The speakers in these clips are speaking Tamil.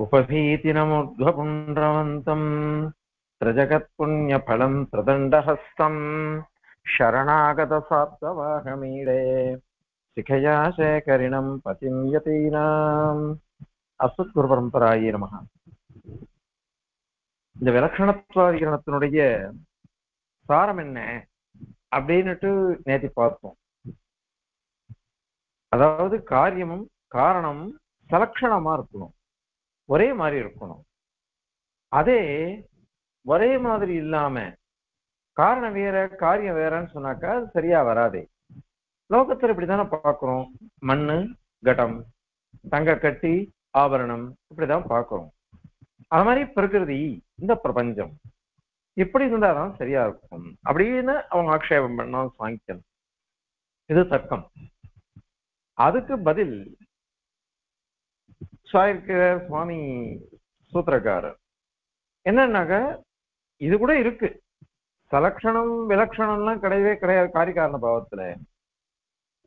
उपभीतिनमुद्ध्वपुण्ड्रवन्तम् त्रजगत्पुण्यफलम् प्रदण्डहस्तम् शरणागतसात्तवाहमीडे शिखया शेखरिणम् पतिम् यतीनाम् அஸ்மத் பரம்பராயே நமக இந்த விலட்சணத்துவாதிகரணத்தினுடைய சாரம் என்ன அப்படின்னுட்டு நேத்தி பார்த்தோம் அதாவது காரியமும் காரணமும் சலட்சணமா இருக்கணும் ஒரே மாதிரி இருக்கணும். அதே ஒரே மாதிரி இல்லாம காரணம் வேற காரியம் வேறன்னு சொன்னாக்கா அது சரியா வராதே. லோகத்துல இப்படித்தானே பாக்குறோம் மண்ணு கடம் தங்க கட்டி ஆபரணம் இப்படிதான் பாக்குறோம் அது மாதிரி பிரகிருதி இந்த பிரபஞ்சம் இப்படி இருந்தாதான் சரியா இருக்கும். அப்படின்னு அவங்க ஆக்ஷேபம் பண்ணான் சாங்கியன் இது தர்க்கம். அதுக்கு பதில் சாயிருக்கிற சுவாமி சூத்திரக்காரர். என்னன்னாக்க இது கூட இருக்கு. சலக்ஷணம் விலக்ஷணம்லாம் கிடையவே கிடையாது காரிகாரண பாவத்துல.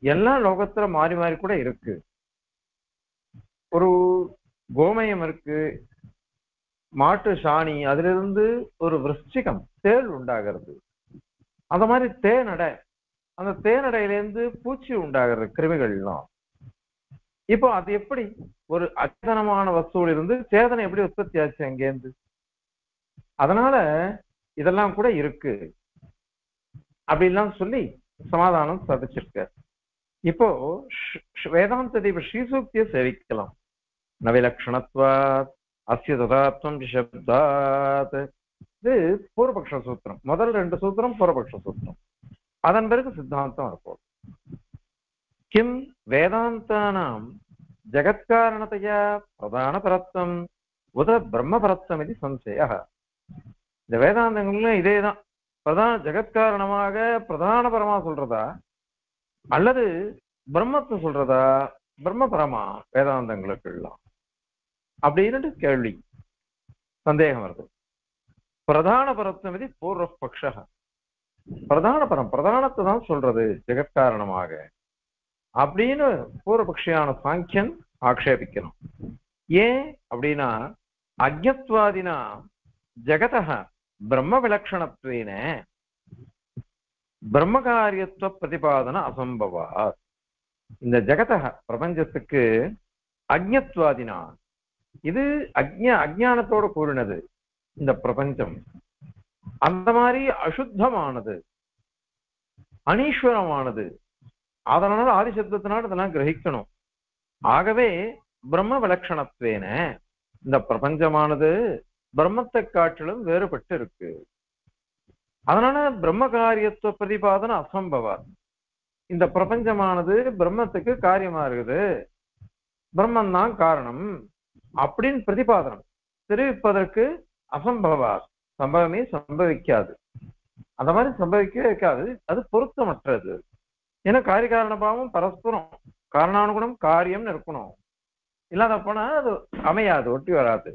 எல்லா லோகத்துல மாறி மாறி கூட இருக்கு. ஒரு கோமயம் இருக்கு மாட்டு சாணி அதுல இருந்து ஒரு விருச்சிகம் தேள் உண்டாகிறது. அந்த மாதிரி தேனடை அந்த தேனடையிலேருந்து பூச்சி உண்டாகிறது கிருமிகள்லாம். இப்போ அது எப்படி ஒரு அச்சனமான வஸ்துவில் இருந்து சேதனை எப்படி உற்பத்தி ஆச்சு அங்கேருந்து அதனால இதெல்லாம் கூட இருக்கு. அப்படின்லாம் சொல்லி சமாதானம் சாதிச்சிருக்க இப்போ வேதாந்த தீப ஸ்ரீசூக்தியை சேவிக்கலாம். நவிலக்ஷணத்வாத் அஸ்ய ததாத்வம் சப்தாத் இது பூர்வபக்ஷ சூத்திரம். முதல் ரெண்டு சூத்திரம் பூர்வபக்ஷ சூத்திரம். அதன் பிறகு சித்தாந்தம் இருக்கும் கிம் வேதாந்தானாம் ஜகத்காரணத்தையா பிரதான பரத்தம் உத பிரம்ம பரத்வம் இது சம்சய இந்த வேதாந்தங்கள்ல இதேதான். பிரதான ஜெகத்காரணமாக பிரதான பரமா சொல்றதா? அல்லது பிரம்மத்தை சொல்றதா? பிரம்ம பரமா வேதாந்தங்களுக்கு எல்லாம் அப்படின்னு கேள்வி. சந்தேகம் வருது. பிரதான பரத்தம் இது பூர்வ பக்ஷ பிரதான பரம் பிரதானத்தை தான் சொல்றது ஜெகத்காரணமாக. அப்படின்னு பூர்வபக்ஷியான சாங்கியன் ஆக்ஷேபிக்கணும். ஏன் அப்படின்னா அக்ஞத்வாதினா ஜெகத பிரம்ம விலக்ஷணத்துவேன பிரம்மகாரியத்துவ பிரதிபாதன அசம்பவா இந்த ஜெகத பிரபஞ்சத்துக்கு அக்ஞத்வாதினா இது அக்ஞ அஜானத்தோடு கூறினது இந்த பிரபஞ்சம். அந்த மாதிரி அசுத்தமானது அனீஸ்வரமானது அதனால ஆதிசப்தத்தினால் இதெல்லாம் கிரகிக்கணும். ஆகவே பிரம்ம விலட்சணத்துவேன இந்த பிரபஞ்சமானது பிரம்மத்தை காட்டிலும் வேறுபட்டு இருக்கு அதனால பிரம்ம காரியத்துவ பிரதிபாதன அசம்பவம் இந்த பிரபஞ்சமானது பிரம்மத்துக்கு காரியமா இருக்குது. பிரம்மன் தான் காரணம் அப்படின்னு பிரதிபாதனம். தெரிவிப்பதற்கு அசம்பவா. சம்பவமே சம்பவிக்காது. அந்த மாதிரி சம்பவிக்கவே இருக்காது. அது பொருத்தமற்றது. ஏன்னா காரிகாரண பாவம் பரஸ்பரம் காரணானுகுணம் காரியம்னு இருக்கணும் இல்லாத போனா அது அமையாது ஒட்டி வராது.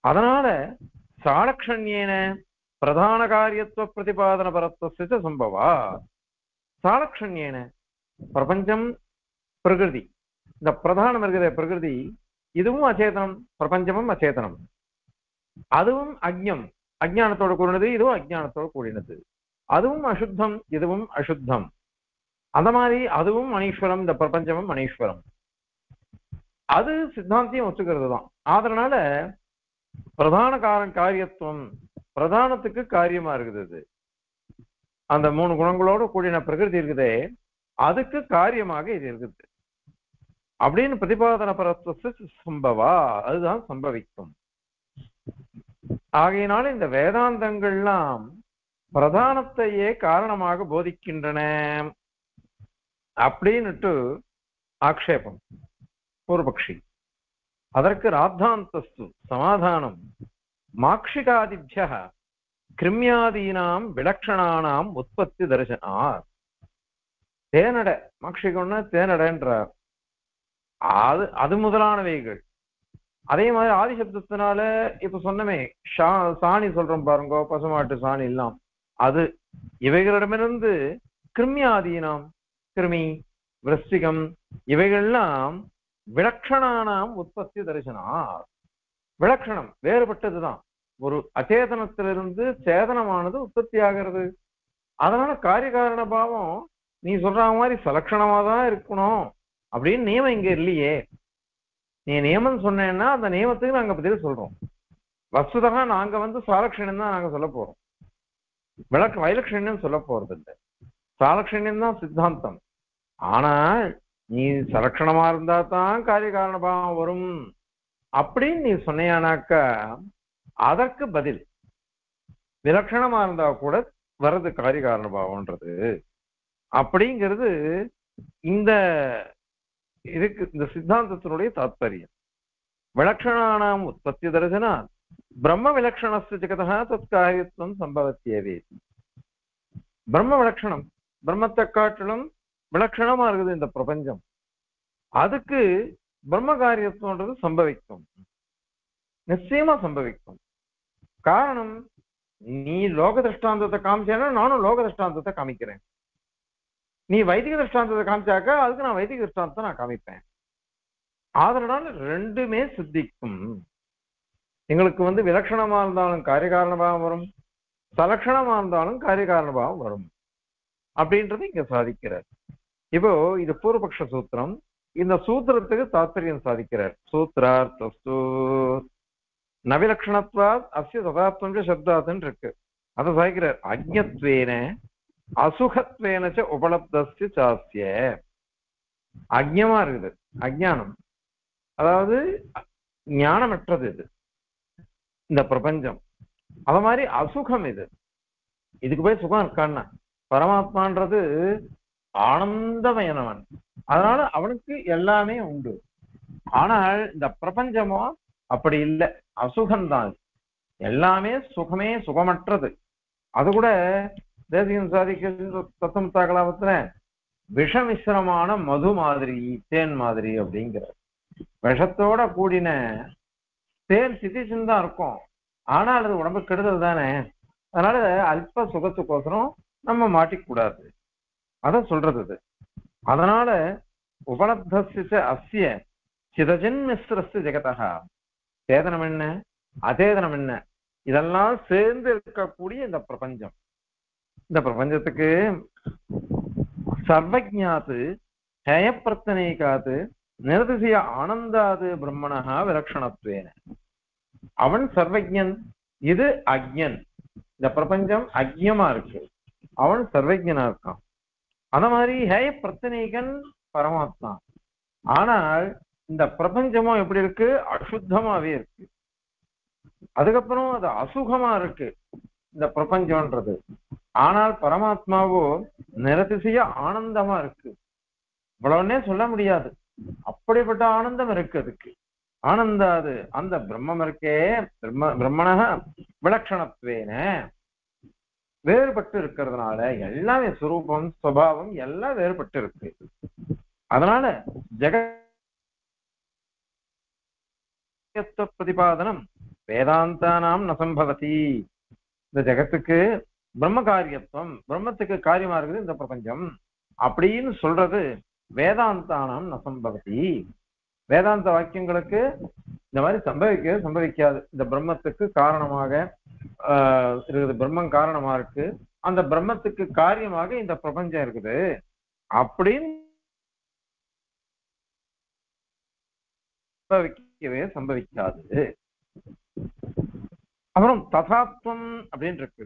அதனால சாலக்ஷண்யேன பிரதான காரியத்துவ பிரதிபாதன பரத்துவ சம்பவா. சாலக்ஷண்யேன பிரபஞ்சம் பிரகிருதி. இந்த பிரதானம் இருக்கிற பிரகிருதி இதுவும் அச்சேதனம் பிரபஞ்சமும் அச்சேதனம். அதுவும் அக்ஞம். அஜானத்தோடு கூடினது இதுவும் அஜானத்தோடு கூடினது. அதுவும் அசுத்தம் இதுவும் அசுத்தம். அந்த மாதிரி அதுவும் மணீஸ்வரம் இந்த பிரபஞ்சமும் மணீஸ்வரம் அது சித்தாந்தியம் ஒத்துக்கிறது தான் அதனால பிரதான காரன் காரியத்துவம் பிரதானத்துக்கு காரியமா இருக்குது அந்த மூணு குணங்களோடு கூடின பிரகிருதி இருக்குதே அதுக்கு காரியமாக இது இருக்குது. அப்படின்னு பிரதிபாதன பரத்துவ சம்பவா? அதுதான் சம்பவிக்கும். ஆகையினால இந்த வேதாந்தங்கள்லாம் பிரதானத்தையே காரணமாக போதிக்கின்றன அப்படின்னுட்டு ஆக்ஷேபம். பூர்வபக்ஷி அதற்கு ராத்தாந்தஸ்து சமாதானம். மாக்ஷிகாதிபிய கிருமியாதீனாம் விலக்ஷணானாம் உற்பத்தி தரிசனார். தேனடை மாக்ஷிகம்னா தேனடைன்றார். அது அது முதலானவைகள். அதே மாதிரி ஆதிசப்தத்தினால இப்ப சொன்னமே சாணி சொல்றோம் பாருங்க பசுமாட்டு சாணி எல்லாம். அது இவைகளிடமிருந்து கிருமியாதீனம் கிருமி விருஷ்டிகம் இவைகள்லாம் விலக்ஷணானாம் உற்பத்தி தரிசனா விலக்ஷணம் வேறுபட்டதுதான். ஒரு அச்சேதனத்திலிருந்து சேதனமானது உற்பத்தி ஆகிறது அதனால காரியகாரண பாவம் நீ சொல்ற மாதிரி சலட்சணமா தான் இருக்கணும் அப்படின்னு நியமம் இங்க இல்லையே. நீ நியமம் சொன்னேன்னா அந்த நியமத்துக்கு நாங்க பதில் சொல்றோம். வசுதகா நாங்க வந்து சாலட்சணம் தான் நாங்க சொல்ல போறோம். விளக்கு வைலட்சண்யம் சொல்ல போறது இல்லை சாலட்சண்யம் தான் சித்தாந்தம். ஆனால் நீ சலட்சணமா இருந்தா தான் காரியகாரண பாவம் வரும். அப்படின்னு நீ சொன்னையானாக்கா அதற்கு பதில். விலட்சணமா இருந்தா கூட வர்றது காரிய பாவம்ன்றது. அப்படிங்கிறது இந்த இதுக்கு இந்த சித்தாந்தத்தினுடைய தாத்பரியம். விலக்ஷணானாம் உற்பத்தி தரிசனா பிரம்ம விலக்ஷணஸ்து ஜெகதா தத் காரியத்துவம் சம்பவத்தியவே பிரம்ம பிரம்மத்தை காட்டிலும் விலட்சணமா இருக்குது இந்த பிரபஞ்சம்। அதுக்கு பிரம்ம காரியத்துவன்றது சம்பவிக்கும்। நிச்சயமா சம்பவிக்கும்। காரணம் நீ லோக திருஷ்டாந்தத்தை காமிச்சேன்னா நானும் லோக திருஷ்டாந்தத்தை காமிக்கிறேன்। நீ வைதிக திருஷ்டாந்தத்தை காமிச்சாக்கா அதுக்கு நான் வைதிக திருஷ்டாந்தத்தை நான் காமிப்பேன்। அதனால ரெண்டுமே சித்திக்கும்। எங்களுக்கு வந்து விலட்சணமா இருந்தாலும் காரியகாரணபாவம் வரும். சலக்ஷணமா இருந்தாலும் காரியகாரணபாவம் வரும். அப்படின்றது இங்க சாதிக்கிறார். இப்போ இது பூர்வபக்ஷ சூத்திரம். இந்த சூத்திரத்துக்கு தாத்பரியம் சாதிக்கிறார். சூத்திரார்த்தஸ்து நவிலட்சணத்வா அஸ்ய ததாத்வம் சப்தாத்துன்னு இருக்கு. அதை சாதிக்கிறார். அக்ஞத்வேன அசுகத்வேன ச உபலப்தஸ்ய சாஸ்ய. அஜ்ஞமா இருக்குது. அஜ்ஞானம். அதாவது ஞானமற்றது இது. இந்த பிரபஞ்சம். அத மாதிரி அசுகம் இது. இதுக்கு போய் சுகம் இருக்கான்னா பரமாத்மான்றது ஆனந்தமயனவன். அதனால அவனுக்கு எல்லாமே உண்டு. ஆனால் இந்த பிரபஞ்சமோ அப்படி இல்லை. அசுகம்தான் எல்லாமே சுகமே சுகமற்றது. அது கூட தேசியம் சாதிக்க தத்துவம் தாக்கலாபத்துல விஷமிசிரமான மது மாதிரி தேன் மாதிரி அப்படிங்கிற விஷத்தோட கூடின தேர் சித்திச்சுன்னு தான் இருக்கும். ஆனால் அது உடம்பு கெடுதல் தானே. அதனால அல்ப சுகத்துக்கோசரம் நம்ம மாட்டிக்கூடாது அத சொல்றது இது. அதனால உபலப்தசிச்ச அஸ்ய சிதஜன் மிஸ்ரஸ்து ஜெகதா சேதனம் என்ன? அதேதனம் என்ன? இதெல்லாம் சேர்ந்து இருக்கக்கூடிய இந்த பிரபஞ்சம். இந்த பிரபஞ்சத்துக்கு சர்வஜாத்து ஹேயப்பிரத்தனைக்காத்து நிரதிசய ஆனந்தாது பிரம்மணா விலக்ஷணத்துவேன. அவன் சர்வஜன் இது அக்ஞன் இந்த பிரபஞ்சம் அக்ஞமா இருக்கு. அவன் சர்வஜனா இருக்கான். அந்த மாதிரி ஹே பிரத்தனேகன் பரமாத்மா. ஆனால் இந்த பிரபஞ்சமும் எப்படி இருக்கு? அசுத்தமாவே இருக்கு. அதுக்கப்புறம் அது அசுகமா இருக்கு இந்த பிரபஞ்சம்ன்றது. ஆனால் பரமாத்மாவோ நிரதிசய ஆனந்தமா இருக்கு. இவ்வளவுன்னே சொல்ல முடியாது. அப்படிப்பட்ட ஆனந்தம் இருக்கு அதுக்கு. ஆனந்தாது அந்த பிரம்மம் இருக்கே பிரம்ம பிரம்மணக விலட்சணத்துவேன வேறுபட்டு இருக்கிறதுனால எல்லாமே சுரூபம் சுவாவம் எல்லாம் வேறுபட்டு இருக்கு. அதனால ஜெகத்துவ பிரதிபாதனம் வேதாந்தானாம் நசம்பவதி இந்த ஜெகத்துக்கு பிரம்ம காரியத்துவம் பிரம்மத்துக்கு காரியமா இருக்குது இந்த பிரபஞ்சம். அப்படின்னு சொல்றது வேதாந்தானாம் நசம்பவதி. வேதாந்த வாக்கியங்களுக்கு இந்த மாதிரி சம்பவிக்க சம்பவிக்காது. இந்த பிரம்மத்துக்கு காரணமாக இருக்குது. பிரம்மம் காரணமா இருக்கு. அந்த பிரம்மத்துக்கு காரியமாக இந்த பிரபஞ்சம் இருக்குது. அப்படின்னு சம்பவிக்கவே சம்பவிக்காது. அப்புறம் ததாத்வம் அப்படின்னு இருக்கு.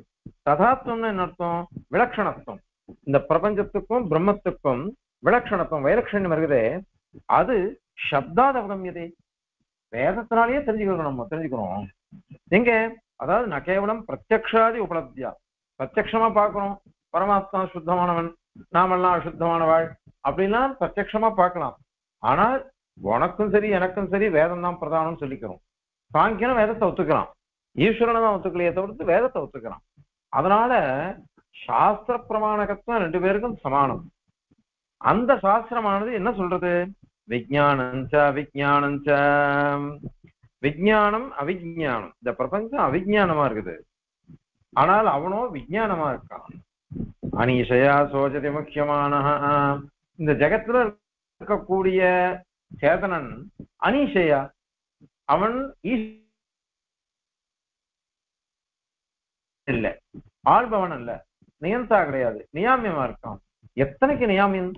ததாத்வம்னு என்ன அர்த்தம்? விலட்சணத்துவம் இந்த பிரபஞ்சத்துக்கும் பிரம்மத்துக்கும் விலட்சணத்துவம் வைலட்சண்யம் இருக்குது அது சப்தாத அவகமியதே வேதத்தினாலேயே தெரிஞ்சுக்கிறோம் நம்ம தெரிஞ்சுக்கிறோம். எங்க? அதாவது ந கேவலம் பிரத்யக்ஷாதி உபலப்தியா? பிரத்யக்ஷமா பார்க்கணும். பரமாத்மா சுத்தமானவன் நாமெல்லாம் அசுத்தமானவாள் அப்படின்லாம் பிரத்யக்ஷமா பார்க்கலாம். ஆனால் உனக்கும் சரி எனக்கும் சரி வேதம் தான் பிரதானம் சொல்லிக்கிறோம். சாங்கியனும் வேதத்தை ஒத்துக்கிறான். ஈஸ்வரனை தான் ஒத்துக்கலையே தவிர்த்து வேதத்தை ஒத்துக்கிறான். அதனால சாஸ்திர பிரமாணகத்துவம் ரெண்டு பேருக்கும் சமானம். அந்த சாஸ்திரமானது என்ன சொல்றது? விஜயானஞ்ச அவிஜானஞ்ச விஜயானம் அவிஜானம் இந்த பிரபஞ்சம் அவிஜானமா இருக்குது. ஆனால் அவனோ விஜயானமா இருக்கான். அனீஷையா சோஜதி முக்கியமான. இந்த ஜெகத்துல இருக்கக்கூடிய சேதனன் அனீஷையா அவன் ஈஸ் இல்ல ஆள்பவன் அல்ல நியந்தா கிடையாது நியாமியமா இருக்கான். எத்தனைக்கு நியாமியன்?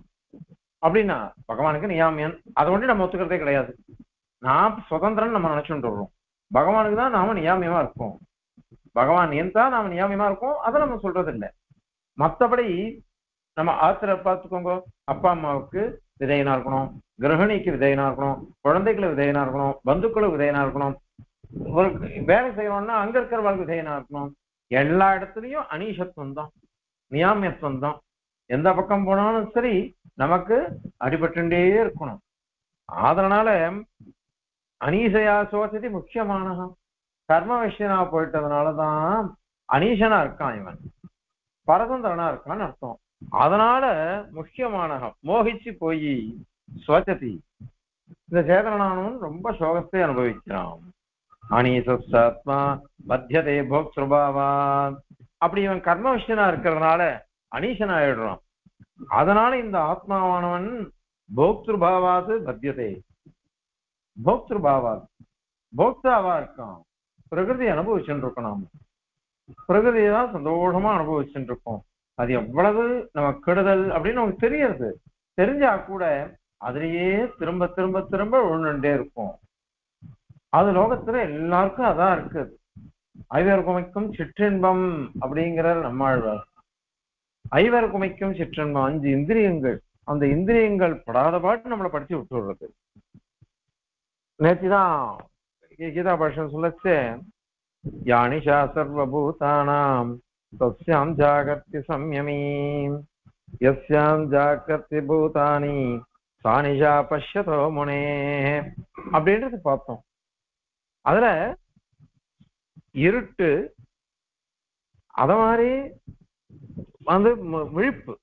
அப்படின்னா பகவானுக்கு நியாமியன் அதை ஒண்டி நம்ம ஒத்துக்கிறதே கிடையாது. நான் சுதந்திரன் நம்ம நினைச்சுட்டு வர்றோம். பகவானுக்கு தான் நாம நியாமியமா இருக்கோம். பகவான் நியந்தா நாம நியாமியமா இருக்கோம் அதை நம்ம சொல்றது இல்லை மத்தபடி நம்ம ஆத்திர பார்த்துக்கோங்க. அப்பா அம்மாவுக்கு விதையனா இருக்கணும். கிரகிணிக்கு விதையனா இருக்கணும். குழந்தைகளை விதையனா இருக்கணும். பந்துக்களுக்கு விதையனா இருக்கணும். ஒரு வேலை செய்யறோம்னா அங்க இருக்கிறவங்களுக்கு விதையனா இருக்கணும். எல்லா இடத்துலயும் அனீஷத்துவம் தான் நியாமியத்துவம் தான் எந்த பக்கம் போனாலும் சரி நமக்கு அடிபட்டுட்டே இருக்கணும். அதனால அனீசையா சோசதி முக்கியமான கர்ம விஷயனா போயிட்டதுனாலதான் அனீசனா இருக்கான் இவன். பரதந்திரனா இருக்கான்னு அர்த்தம். அதனால முக்கியமான மோகிச்சு போய் சுவச்சதி இந்த சேதனானவன் ரொம்ப சோகத்தை அனுபவிக்கிறான். அனீசாத்மா மத்தியதே போக் அப்படி இவன் கர்ம விஷயனா இருக்கிறதுனால அனீசன் ஆயிடுறான் அதனால இந்த ஆத்மாவானவன் போக்திருபாவாது பத்தியதே போக்திருபாவாது. போக்தாவா இருக்கான். பிரகிருதி அனுபவிச்சுட்டு இருக்கோம் நாம. பிரகிருதியை தான் சந்தோஷமா அனுபவிச்சுட்டு இருக்கோம் அது எவ்வளவு நம்ம கெடுதல் அப்படின்னு நமக்கு தெரியறது தெரிஞ்சா கூட அதுலயே திரும்ப திரும்ப திரும்ப விழுந்துட்டே இருக்கும் அது லோகத்துல எல்லாருக்கும் அதான் இருக்குது. ஐவர் குமைக்கும் சிற்றின்பம் அப்படிங்கிற நம்மாழ்வார். ஐவர் குமைக்கும் சிற்றின்பம் அஞ்சு இந்திரியங்கள். அந்த இந்திரியங்கள் படாத பாட்டு நம்மளை படிச்சு விட்டு விடுறது நேற்றுதான் கீதா பாஷன் சொல்லச்சே யானிஷா சர்வபூதானாம் தஸ்யாம் ஜாகர்த்தி சம்யமீ யஸ்யாம் ஜாகர்த்தி பூதானி சானிஷா பஷ்யதோ முனே. அப்படின்றது பார்த்தோம். அதுல இருட்டு அத மாதிரி வந்து விழிப்பு.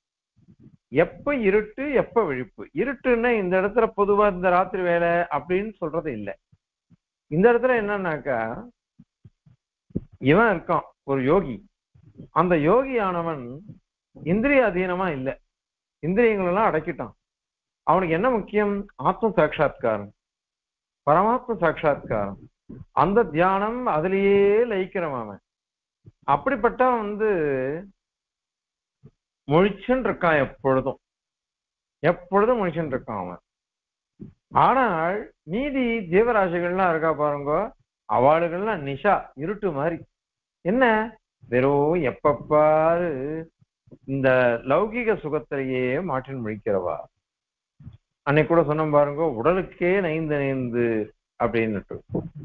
எப்ப இருட்டு எப்ப விழிப்பு? இருட்டுன்னா இந்த இடத்துல பொதுவா இந்த ராத்திரி வேலை அப்படின்னு சொல்றது இல்லை. இந்த இடத்துல என்னன்னாக்கா இவன் இருக்கான் ஒரு யோகி. அந்த யோகியானவன் இந்திரிய அதீனமா இல்லை. இந்திரியங்களெல்லாம் அடக்கிட்டான். அவனுக்கு என்ன முக்கியம்? ஆத்ம சாட்சா்காரம் பரமாத்ம சாட்சா்காரம் அந்த தியானம் அதுலயே லயிக்கிறவன் அவன். அப்படிப்பட்டவன் வந்து முழிச்சுன்னு இருக்கான் எப்பொழுதும். எப்பொழுதும் முழிச்சுன்னு இருக்கான் அவன். ஆனால் மீதி ஜீவராசிகள்லாம் இருக்கா பாருங்க அவளுகள்லாம் நிஷா இருட்டு மாதிரி. என்ன? வெறும் எப்ப பாரு இந்த லௌகிக சுகத்திலேயே மாற்றின் முழிக்கிறவா? அன்னைக்கு கூட சொன்ன பாருங்க உடலுக்கே நைந்து நைந்து அப்படின்னுட்டு.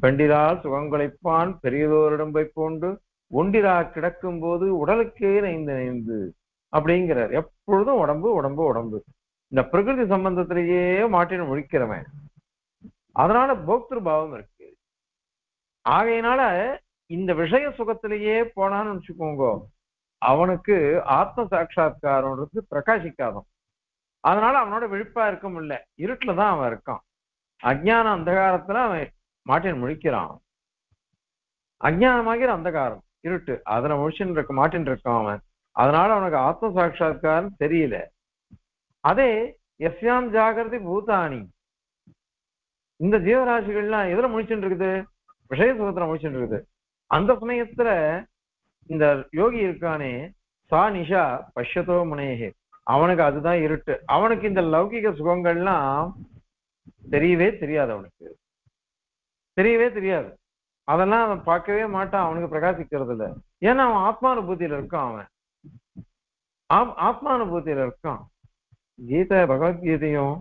பெண்டிரால் சுகங்களைப்பான் பெரியதோரிடம் போண்டு ஒண்டிரா கிடக்கும் போது உடலுக்கே நைந்து நைந்து அப்படிங்கிறார். எப்பொழுதும் உடம்பு உடம்பு உடம்பு. இந்த பிரகிருதி சம்பந்தத்திலேயே மாட்டின் முழிக்கிறவன். அதனால போக்திரு பாவம் இருக்கு. ஆகையினால இந்த விஷய சுகத்திலேயே போனான்னு வச்சுக்கோங்க. அவனுக்கு ஆத்ம சாட்சா்காரன்றது பிரகாசிக்காதான் அதனால அவனோட விழிப்பா இருக்க முடியல. இருட்டுல தான் அவன் இருக்கான். அஜ்ஞான அந்தகாரத்துல அவன் மாட்டின் முழிக்கிறான். அஜ்ஞானமாகிற அந்தகாரம் இருட்டு. அதுல முழிச்சுன்னு இருக்க மாட்டின் இருக்கான் அவன். அதனால அவனுக்கு ஆத்ம சாட்சா்காரம் தெரியல. அதே எஸ்யாம் ஜாகிரதி பூதானி. இந்த ஜீவராசிகள்லாம் எதுல முடிச்சுட்டு இருக்குது விஷய சுகத்துல முடிச்சுட்டு இருக்குது அந்த சமயத்துல இந்த யோகி இருக்கானே சா நிஷா பஷ்யதோ முனேகே. அவனுக்கு அதுதான் இருட்டு. அவனுக்கு இந்த லௌகிக சுகங்கள்லாம் தெரியவே தெரியாது அவனுக்கு. தெரியவே தெரியாது. அதெல்லாம் அவன் பார்க்கவே மாட்டான் அவனுக்கு பிரகாசிக்கிறது இல்லை ஏன்னா அவன் ஆத்மானுபூதியில இருக்கான் அவன். ஆம்- ஆத்மானுபூதியில இருக்கும். கீதை பகவத்கீதையும்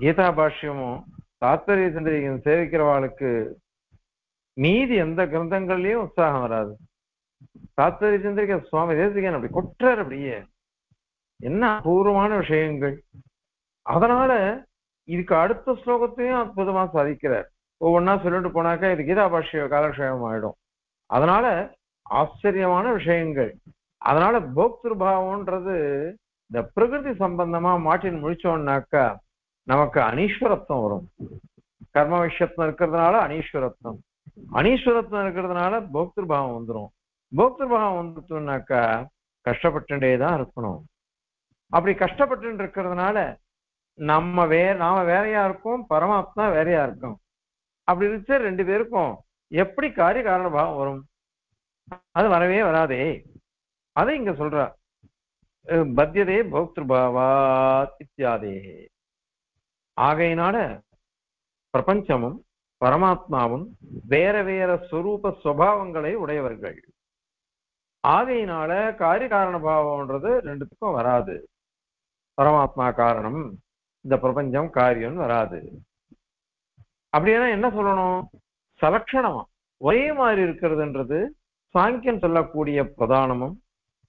கீதா பாஷ்யமும் தாத்பரிய சந்திரிகையும் சேவிக்கிறவாளுக்கு மீதி எந்த கிரந்தங்கள்லயும் உற்சாகம் வராது. தாத்பரிய சந்திரிகை சுவாமி தேசிகன் அப்படி கொற்றார் அப்படியே. என்ன அபூர்வமான விஷயங்கள். அதனால இதுக்கு அடுத்த ஸ்லோகத்தையும் அற்புதமா சாதிக்கிறார். ஒவ்வொன்னா சொல்லிட்டு போனாக்கா இது கீதா பாஷ்ய காலக்ஷேபம் ஆயிடும். அதனால ஆச்சரியமான விஷயங்கள். அதனால போக்திருபாவம்ன்றது இந்த பிரகிருதி சம்பந்தமா மாட்டின் முழிச்சோம்னாக்கா நமக்கு அனீஸ்வரத்துவம் வரும். கர்ம விஷயத்துவம் இருக்கிறதுனால அனீஸ்வரத்துவம். அனீஸ்வரத்துவம் இருக்கிறதுனால போக்திருபாவம் வந்துடும் போக்திருபாவம் வந்துட்டோம்னாக்கா கஷ்டப்பட்டுட்டே தான் இருக்கணும். அப்படி கஷ்டப்பட்டு இருக்கிறதுனால நம்ம வே நாம வேறையா இருக்கோம் பரமாத்மா வேறையா இருக்கும். அப்படி இருந்துச்சு ரெண்டு பேருக்கும் எப்படி காரிய காரண பாவம் வரும்? அது வரவே வராதே. அதை இங்க சொல்ற. பத்தியதே போக்திருபாவாத் இத்தியாதே. ஆகையினால பிரபஞ்சமும் பரமாத்மாவும் வேற வேற ஸ்வரூப சுவாவங்களை உடையவர்கள். ஆகையினால காரிய காரண பாவம்ன்றது ரெண்டுத்துக்கும் வராது. பரமாத்மா காரணம் இந்த பிரபஞ்சம் காரியம் வராது. அப்படின்னா என்ன சொல்லணும்? சலட்சணமா. ஒரே மாதிரி இருக்கிறதுன்றது சாங்கியம் சொல்லக்கூடிய பிரதானமும்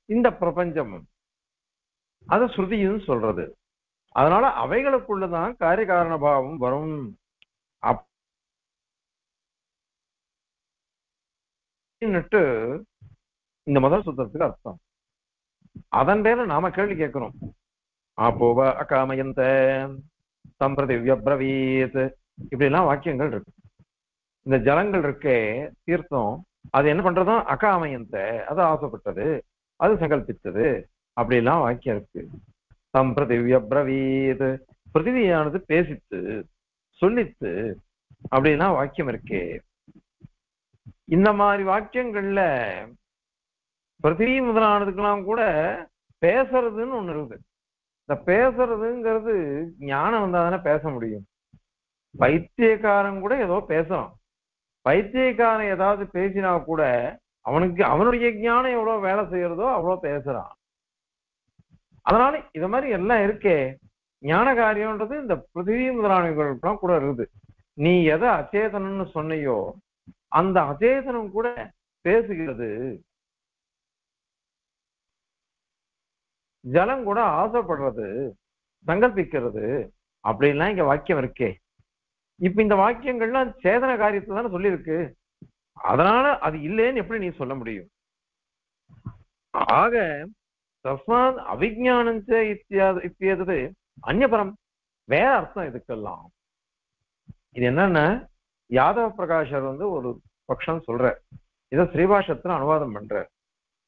இந்த பிரபஞ்சமும் அது ஸ்ருதியும் சொல்றது. அதனால அவைகளுக்குள்ளதான் காரிய காரண பாவம் வரும் அப்படின்னுட்டு இந்த முதல் சூத்திரத்துக்கு அர்த்தம். அதன் பேர்ல நாம கேள்வி கேட்கிறோம். ஆப்போவ அகாமயந்த சம்பிரதிவ்ய பிரவீத் இப்படி எல்லாம் வாக்கியங்கள் இருக்கு. இந்த ஜலங்கள் இருக்கே தீர்த்தம் அது என்ன பண்றதும் அகாமயந்த அது ஆசைப்பட்டது. அது சங்கல்பித்தது. அப்படி எல்லாம் வாக்கியம் இருக்கு. சம்பிரதிவ்ய பிரவீத் பிருத்திவியானது பேசித்து சொல்லித்து அப்படின்னா வாக்கியம் இருக்கே. இந்த மாதிரி வாக்கியங்கள்ல பிருத்திவி முதலானதுக்கெல்லாம் கூட பேசுறதுன்னு ஒண்ணு இருக்குது. இந்த பேசுறதுங்கிறது ஞானம் வந்தா தானே பேச முடியும். பைத்தியக்காரன் கூட ஏதோ பேசலாம் பைத்தியக்காரன் ஏதாவது பேசினா கூட அவனுக்கு அவனுடைய ஞானம் எவ்வளவு வேலை செய்யறதோ அவ்வளவு பேசுறான். அதனால இத மாதிரி எல்லாம் இருக்கே ஞான காரியம்ன்றது இந்த பிருத்திவி முதலானவர்களுக்கெல்லாம் கூட இருக்குது. நீ எதை அச்சேதனம்னு சொன்னையோ அந்த அச்சேதனம் கூட பேசுகிறது. ஜலம் கூட ஆசைப்படுறது சங்கல்பிக்கிறது. அப்படின்லாம் இங்க வாக்கியம் இருக்கே. இப்ப இந்த வாக்கியங்கள்லாம் சேதன காரியத்தை தானே சொல்லியிருக்கு. அதனால அது இல்லைன்னு எப்படி நீ சொல்ல முடியும்? ஆக தஸ்மாத் அவிஜானம் இத்தியது அந்நியபரம் வேற அர்த்தம் இதுக்கெல்லாம். இது என்னன்னா யாதவ பிரகாஷர் வந்து ஒரு பட்சம் சொல்ற இதை ஸ்ரீபாஷத்துல அனுவாதம் பண்ற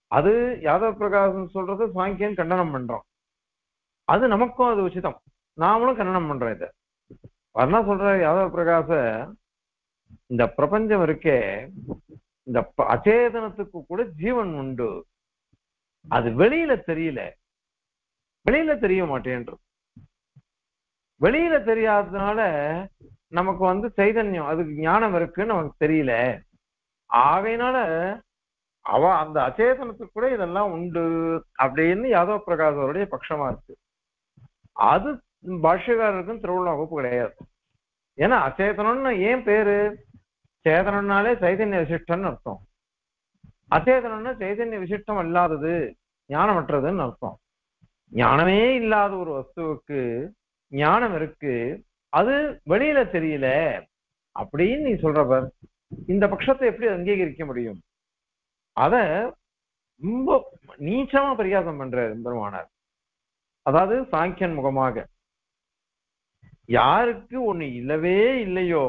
அது யாதவ பிரகாசம் சொல்றது சாங்கியன் கண்டனம் பண்றோம். அது நமக்கும் அது உச்சிதம். நாமளும் கண்டனம் பண்றோம் இதை. வர்ணா சொல்ற யாதவ பிரகாச இந்த பிரபஞ்சம் இருக்கே இந்த அச்சேதனத்துக்கு கூட ஜீவன் உண்டு. அது வெளியில தெரியல. வெளியில தெரிய மாட்டேன்றது. வெளியில தெரியாததுனால நமக்கு வந்து சைதன்யம் அதுக்கு ஞானம் இருக்குன்னு நமக்கு தெரியல. ஆகையினால அவ அந்த அச்சேதனத்துக்கு கூட இதெல்லாம் உண்டு அப்படின்னு யாதவ பிரகாசருடைய பட்சமா இருக்கு. அது பாஷ்யக்காரருக்கும் திருவிழா வகுப்பு கிடையாது. ஏன்னா அச்சேதனம்னு ஏன் பேரு? சேதனம்னாலே சைதன்ய விசிஷ்டம்னு அர்த்தம். அச்சேதனம்னா சைதன்ய விசிஷ்டம் அல்லாதது ஞானமற்றதுன்னு அர்த்தம். ஞானமே இல்லாத ஒரு வஸ்துவுக்கு ஞானம் இருக்கு. அது வெளியில தெரியல. அப்படின்னு நீ சொல்றவர் இந்த பட்சத்தை எப்படி அங்கீகரிக்க முடியும்? அத ரொம்ப நீச்சமா பரிகாசம் பண்ற பெருமானார். அதாவது சாங்கியன் முகமாக. யாருக்கு ஒண்ணு இல்லவே இல்லையோ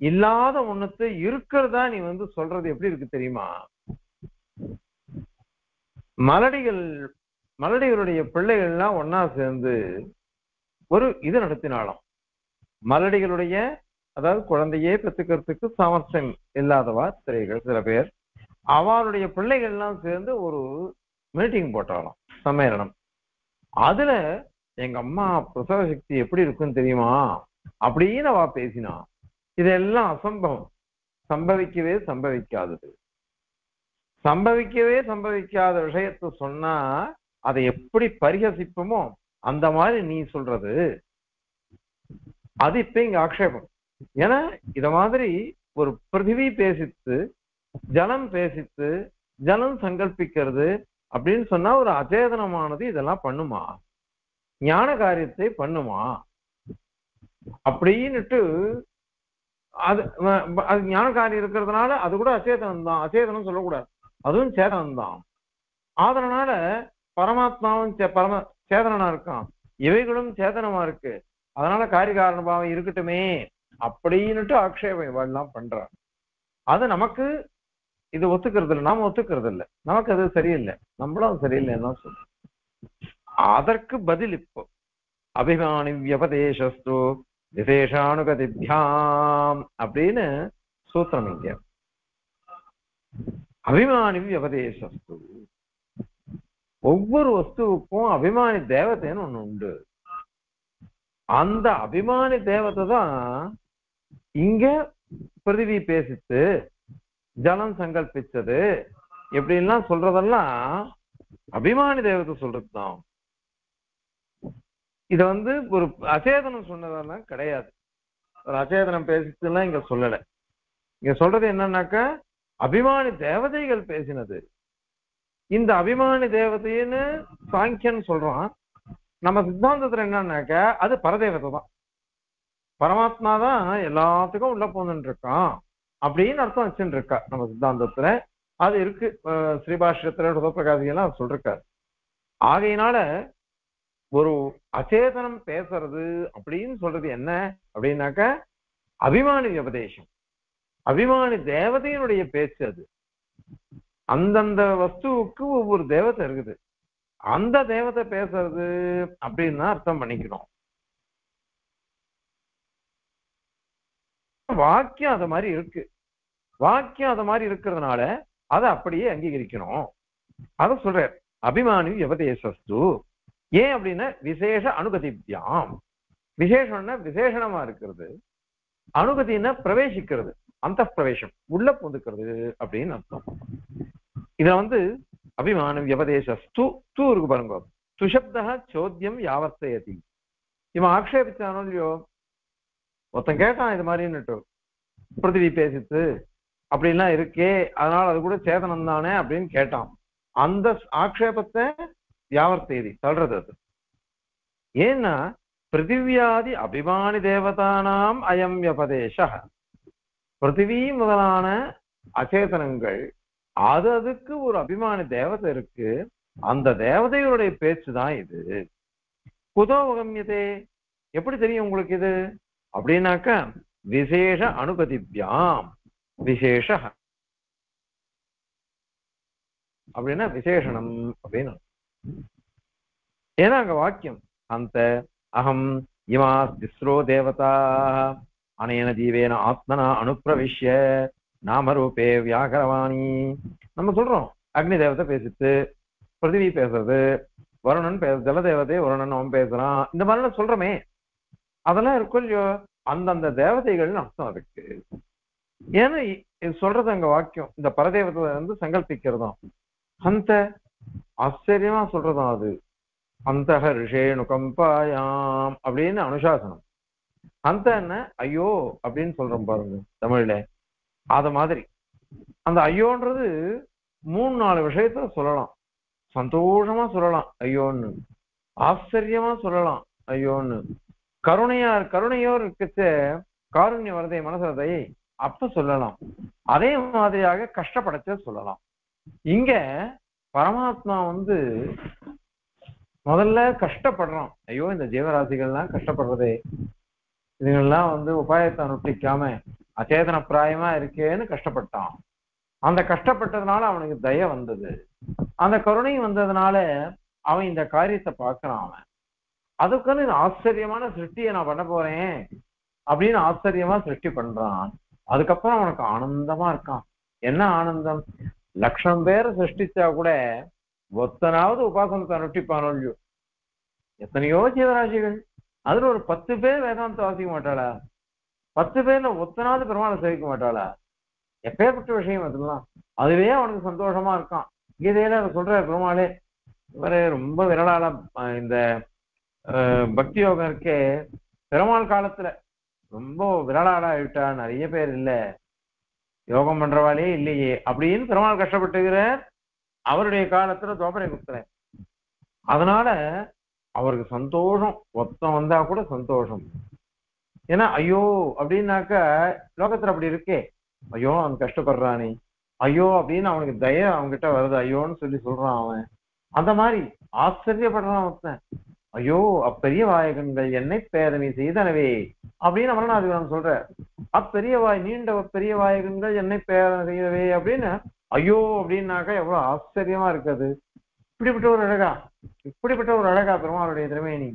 இல்லாத ஒண்ணுத்து இருக்கிறதா நீ வந்து சொல்றது எப்படி இருக்கு தெரியுமா? மலடிகள் மலடிகளுடைய பிள்ளைகள்லாம் ஒன்னா சேர்ந்து ஒரு இது நடத்தினாலும் மலடிகளுடைய அதாவது குழந்தையே பெற்றுக்கிறதுக்கு சாமர்த்தியம் இல்லாதவா திரைகள் சில பேர். அவளுடைய பிள்ளைகள்லாம் சேர்ந்து ஒரு மீட்டிங் போட்டாலும் சம்மேளனம். அதுல எங்க அம்மா பிரசவ சக்தி எப்படி இருக்குன்னு தெரியுமா? அப்படின்னு அவ பேசினா. இதெல்லாம் அசம்பவம். சம்பவிக்கவே சம்பவிக்காதது. சம்பவிக்கவே சம்பவிக்காத விஷயத்த சொன்னா அதை எப்படி பரிகசிப்போமோ அந்த மாதிரி நீ சொல்றது. அது இப்ப இங்க ஆக்ஷேபம். ஏன்னா இத மாதிரி ஒரு பிருத்திவி பேசித்து ஜலம் பேசித்து ஜலம் சங்கல்பிக்கிறது அப்படின்னு சொன்னா ஒரு அச்சேதனமானது இதெல்லாம் பண்ணுமா? ஞான காரியத்தை பண்ணுமா? அப்படின்னுட்டு அது அது ஞான காரியம் இருக்கிறதுனால அது கூட அச்சேதனம் தான் அச்சேதனம் சொல்லக்கூடாது. அதுவும் சேதனம் தான் அதனால பரமாத்மாவும் பரம சேதனனா இருக்கான். இவைகளும் சேதனமா இருக்கு. அதனால காரிய காரண பாவம் இருக்கட்டுமே அப்படின்னுட்டு ஆக்ஷேபம் இவெல்லாம் பண்றான் அது நமக்கு இது ஒத்துக்கிறது இல்லை. நாம ஒத்துக்கிறது இல்லை. நமக்கு அது சரியில்லை. நம்மளும் அது சரியில்லைன்னு தான் சொல்றோம். அதற்கு பதில் இப்போ. அபிமானி வியபதேசஸ்து. விசேஷானுகதிபியாம் அப்படின்னு சூத்திரம் இங்க. அபிமானி வியபதேசஸ்து. ஒவ்வொரு வஸ்துவுக்கும் அபிமானி தேவதைன்னு ஒண்ணு உண்டு. அந்த அபிமானி தேவதை தான் இங்க பிரதிவி பேசித்து ஜலம் சங்கல்பிச்சது எப்படின்லாம் சொல்றதெல்லாம் அபிமானி தேவதை சொல்றதுதான். இத வந்து ஒரு அச்சேதனம் சொன்னதெல்லாம் கிடையாது. ஒரு அச்சேதனம் பேசிட்டுலாம் இங்க சொல்லல. இங்க சொல்றது என்னன்னாக்கா அபிமானி தேவதைகள் பேசினது. இந்த அபிமானி தேவதைன்னு சாங்கியன் சொல்றான். நம்ம சித்தாந்தத்துல என்னன்னாக்கா அது பரதேவதை தான். பரமாத்மா தான் எல்லாத்துக்கும் உள்ள போந்துட்டு இருக்கான் அப்படின்னு அர்த்தம் வச்சுட்டு இருக்கா நம்ம சித்தாந்தத்துல. அது இருக்கு. ஸ்ரீபாஷ்யத்துல ருதப்பிரகாசியெல்லாம் சொல்றாரு ஆகையினால ஒரு அச்சேதனம் பேசுறது அப்படின்னு சொல்றது என்ன அப்படின்னாக்க அபிமானி உபதேசம். அபிமானி தேவதையினுடைய பேச்சு அது. அந்தந்த வஸ்துவுக்கு ஒவ்வொரு தேவதை இருக்குது. அந்த தேவதை பேசுறது அப்படின்னு தான் அர்த்தம் பண்ணிக்கணும் வாக்கியம் அது மாதிரி இருக்கு. வாக்கியம் அது மாதிரி இருக்கிறதுனால அதை அப்படியே அங்கீகரிக்கணும் அத சொல்ற அபிமானி வியபதேசஸ்து ஏன் அப்படின்னா விசேஷ அனுகதிபியாம். விசேஷம்னா விசேஷணமா இருக்கிறது. அனுகதினா பிரவேசிக்கிறது. அந்த பிரவேசம் உள்ள புந்துக்கிறது அப்படின்னு அர்த்தம். இத வந்து அபிமான வியபதேசஸ்து தூ இருக்கு பாருங்க. துஷப்தா சோத்தியம் யாவர்த்தயதி. இவன் ஆக்ஷேபிச்சானோ இல்லையோ? ஒருத்தன் கேட்டான் இது மாதிரின்னுட்டு. பிருத்திவி பேசித்து அப்படின்லாம் இருக்கே அதனால அது கூட சேதனம் தானே? அப்படின்னு கேட்டான். அந்த ஆக்ஷேபத்தை வியாவர்த்தேதி தள்ளுறது அது. ஏன்னா பிருத்திவியாதி அபிமானி தேவதானாம் அயம் வியபதேச பிருத்திவி முதலான அச்சேதனங்கள் அது அதுக்கு ஒரு அபிமானி தேவதை இருக்கு. அந்த தேவதைகளுடைய பேச்சு தான் இது. குதோ உகமியதே எப்படி தெரியும் உங்களுக்கு இது? அப்படின்னாக்கா விசேஷ அனுபதிவியாம் விசேஷ அப்படின்னா விசேஷணம் அப்படின்னு ஏன்னா அங்க வாக்கியம் அந்த அகம் இமா திஸ்ரோ தேவதா அனேன ஜீவேன ஆத்மனா அனுப்பிரவிஷ்ய நாமரூபே வியாகரவாணி. நம்ம சொல்றோம் அக்னி தேவதை பேசித்து பிருத்திவி பேசுறது வருணன் பேச ஜலதேவதை வருணன் அவன் பேசுறான் இந்த மாதிரிலாம் சொல்றோமே. அதெல்லாம் இருக்கும் இல்லையோ? அந்தந்த தேவதைகள்னு அர்த்தம் இருக்கு. ஏன்னா இது சொல்றது அங்க வாக்கியம். இந்த பரதேவத்தை வந்து சங்கல்பிக்கிறதும். அந்த ஆச்சரியமா சொல்றதான் அது? அந்த ரிஷேணு கம்பாயாம் அப்படின்னு அனுசாசனம். அந்த என்ன ஐயோ அப்படின்னு சொல்றோம் பாருங்க தமிழ்ல. அத மாதிரி. அந்த ஐயோன்றது மூணு நாலு விஷயத்த சொல்லலாம். சந்தோஷமா சொல்லலாம் ஐயோன்னு. ஆச்சரியமா சொல்லலாம் ஐயோன்னு. கருணையா கருணையோ இருக்கச்ச காருண்ய வரதை மனசதை அப்ப சொல்லலாம். அதே மாதிரியாக கஷ்டப்படச்ச சொல்லலாம். இங்க பரமாத்மா வந்து முதல்ல கஷ்டப்படுறான். ஐயோ இந்த ஜீவராசிகள்லாம் கஷ்டப்படுறதே. இதுங்கெல்லாம் வந்து உபாயத்தை அனுஷ்டிக்காம அச்சேதன பிராயமா இருக்கேன்னு கஷ்டப்பட்டான். அந்த கஷ்டப்பட்டதுனால அவனுக்கு தய வந்தது. அந்த கருணை வந்ததுனால அவன் இந்த காரியத்தை பார்க்கறான் அவன். அதுக்குன்னு ஆச்சரியமான சிருஷ்டியை நான் பண்ண போறேன் அப்படின்னு ஆச்சரியமா சிருஷ்டி பண்றான். அதுக்கப்புறம் அவனுக்கு ஆனந்தமா இருக்கான். என்ன ஆனந்தம்? லட்சம் பேரை சிருஷ்டிச்சா கூட ஒத்தனாவது உபாசனத்தை அனுஷ்டிப்பானோ இல்லையோ எத்தனையோ ஜீவராசிகள் அதுல ஒரு பத்து பேர் வேதாந்தம் வாசிக்க மாட்டாளா பத்து பேர்ல ஒத்தனாவது பெருமாளை சேவிக்க மாட்டாளா எப்பேற்பட்ட விஷயம் அதெல்லாம் அதுவே அவனுக்கு சந்தோஷமா இருக்கான் கீதையில அதை சொல்ற பெருமாளே இவரு ரொம்ப விரலால இந்த பக்தி யோகம் இருக்கே பெருமாள் காலத்துல ரொம்ப விரலாடா ஆயிட்டா நிறைய பேர் இல்ல யோகம் பண்றவாளே இல்லையே அப்படின்னு பெருமாள் கஷ்டப்பட்டுகிறார். அவருடைய காலத்துல தோபரை குத்துறேன் அதனால அவருக்கு சந்தோஷம். ஒத்தம் வந்தா கூட சந்தோஷம். ஏன்னா ஐயோ அப்படின்னாக்க லோகத்துல அப்படி இருக்கே. ஐயோ அவன் கஷ்டப்படுறானே. ஐயோ அப்படின்னு அவனுக்கு தய அவன்கிட்ட வருது. ஐயோன்னு சொல்லி சொல்றான் அவன். அந்த மாதிரி ஆச்சரியப்படுறான் ஒருத்தன். ஐயோ அப்பெரிய வாயகங்கள் என்னை பேதமை செய்தனவே அப்படின்னு அமரநாதிபுரம் சொல்ற அப்பெரிய வாய் நீண்ட பெரிய வாயகங்கள் என்னை பேதனை செய்தவே அப்படின்னு ஐயோ அப்படின்னாக்கா எவ்வளவு ஆச்சரியமா இருக்குது. இப்படிப்பட்ட ஒரு அழகா இப்படிப்பட்ட ஒரு அழகா பெருமாளுடைய நீ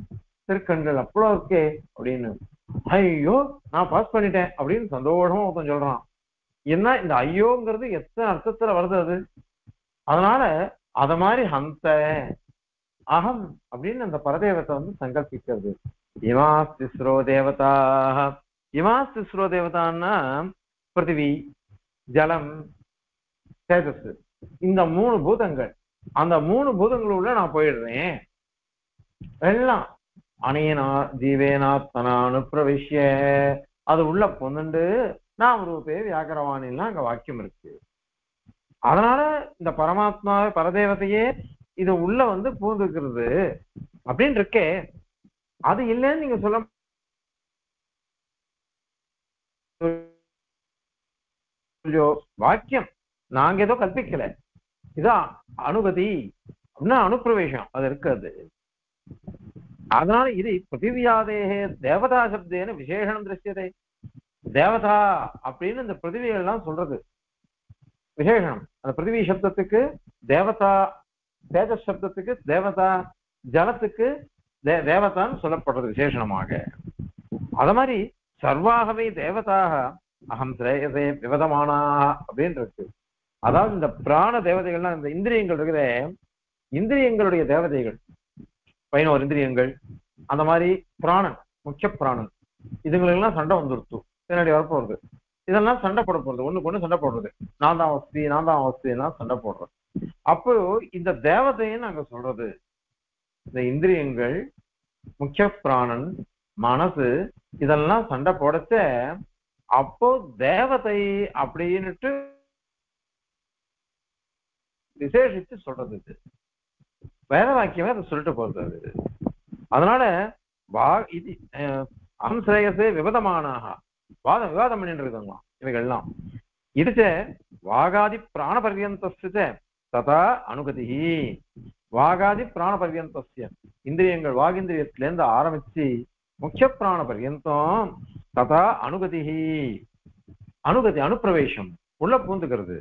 திருக்கண்கள் அவ்வளோ இருக்கே அப்படின்னு. ஐயோ நான் பாஸ் பண்ணிட்டேன் அப்படின்னு சந்தோஷமா ஒருத்தன் சொல்றான். என்ன இந்த ஐயோங்கிறது எத்தனை அர்த்தத்துல வருது அது? அதனால அத மாதிரி ஹந்த அகம் அப்படின்னு அந்த பரதேவத்தை வந்து சங்கல்பிக்கிறது. இமா திஸ்ரோ தேவதா இமா திஸ்ரோ தேவதான்னா பிருத்திவி ஜலம் தேஜஸ் இந்த மூணு பூதங்கள். அந்த மூணு பூதங்களுள்ள நான் போயிடுறேன். எல்லாம். அணையனா ஜீவேனாத்மனா அனுப்பிரவிஷ்ய அது உள்ள பொண்ணுண்டு. நான் ரூபே வியாகரவாணிலாம் அங்க வாக்கியம் இருக்கு. அதனால இந்த பரமாத்மா பரதேவதையே இது உள்ள வந்து பூந்துக்கிறது அப்படின்னு இருக்கே அது இல்லைன்னு நீங்க சொல்ல வாக்கியம். நாங்க ஏதோ கற்பிக்கல. இதான் அனுபதி அப்படின்னா அனுப்பிரவேசம். அது இருக்காது. அதனால இது பிருத்திவியாதேகே தேவதா சப்தேன விசேஷனம் திருஷ்யதே. தேவதா அப்படின்னு இந்த பிருத்திவிகள்லாம் சொல்றது. விசேஷனம் அந்த பிருத்திவி சப்தத்துக்கு தேவதா தேஜஸ் சப்தத்துக்கு தேவதா ஜலத்துக்கு தே- தேவதான்னு சொல்லப்படுறது விசேஷணமாக. அத மாதிரி சர்வாகவே தேவதாக அகம் சிரேயசே விவதமானாக அப்படின்னு இருக்கு அதாவது இந்த பிராண தேவதைகள்லாம் இந்த இந்திரியங்கள் இருக்கிற இந்திரியங்களுடைய தேவதைகள். பதினோரு இந்திரியங்கள் அந்த மாதிரி பிராணன் முக்கிய பிராணன். இதுங்களுக்கெல்லாம் சண்டை வந்துருத்து. பின்னாடி வரப்போறது இதெல்லாம் சண்டை போட போறது. ஒண்ணுக்கு ஒண்ணு சண்டை போடுறது. நான் தான் வசதி நான் தான் வசதினா சண்டை போடுறது. அப்போ இந்த தேவதைன்னு நாங்க சொல்றது. இந்த இந்திரியங்கள் முக்கிய பிராணன் மனசு இதெல்லாம் சண்டை போடச்ச அப்போ தேவதை அப்படின்னுட்டு விசேஷித்து சொல்றது இது. வேத வாக்கியமே அதை சொல்லிட்டு போறது அது. அதனால வா இது அஹ், அகம் வாதம் விவாதம் பண்ணிட்டு இருக்காங்களாம் இவைகள்லாம். இடிச்ச வாகாதி பிராண பர்யந்தஸ்ய ததா அனுகதி வாகாதி பிராண பர்யந்தசிய இந்திரியங்கள் வாகிந்திரியத்திலேருந்து ஆரம்பிச்சு முக்கிய பிராண பர்யந்தம் ததா அனுகதி அனுகதி அனுப்பிரவேசம் உள்ள பூந்துக்கிறது.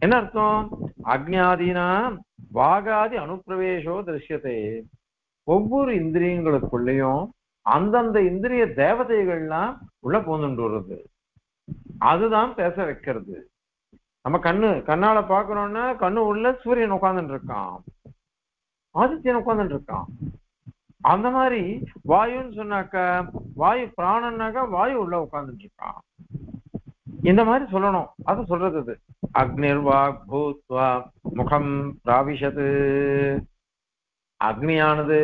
என்ன அர்த்தம்? அக்ஞாதீனா வாகாதி அனுப்பிரவேசோ திருஷ்யத்தை ஒவ்வொரு இந்திரியங்களுக்குள்ளேயும் அந்தந்த இந்திரிய தேவதைகள்லாம் உள்ள பூந்துட்டு வருது. அதுதான் பேச வைக்கிறது. நம்ம கண்ணு கண்ணால பாக்குறோம்னா கண்ணு உள்ள சூரியன் உட்கார்ந்துட்டு இருக்கான் ஆதித்யன் உட்கார்ந்துட்டு இருக்கான் அந்த மாதிரி வாயுன்னு சொன்னாக்கா வாயு பிராணன்னாக்கா வாயு உள்ள உட்கார்ந்துட்டு இருக்கான் இந்த மாதிரி சொல்லணும். அது சொல்றது இது. அக்னிர்வாக் பூத்வா முகம் பிராவிஷது அக்னியானது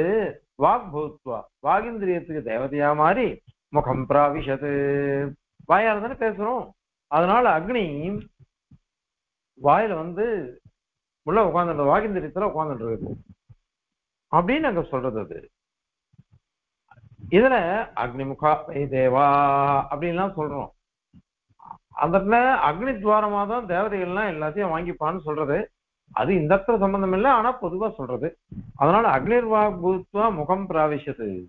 வாக் பூத்வா. வாகிந்திரியத்துக்கு தேவதையா மாறி முகம் பிராவிஷது வாயால் தானே பேசுறோம். அதனால அக்னி வாயில வந்து உள்ள உட்காந்துட்டு வாகிந்திரியத்துல உட்காந்துட்டு இருக்குது அப்படின்னு அங்க சொல்றது அது. இதுல அக்னிமுகா தேவா அப்படின்லாம் சொல்றோம். அந்த இடத்துல அக்னி துவாரமா தான் தேவதைகள்லாம் எல்லாத்தையும் வாங்கிப்பான்னு சொல்றது. அது இந்த இடத்துல சம்பந்தம் இல்லை ஆனா பொதுவா சொல்றது. அதனால அக்னிர் வாக் பூத்வா முகம் பிராவிஷது.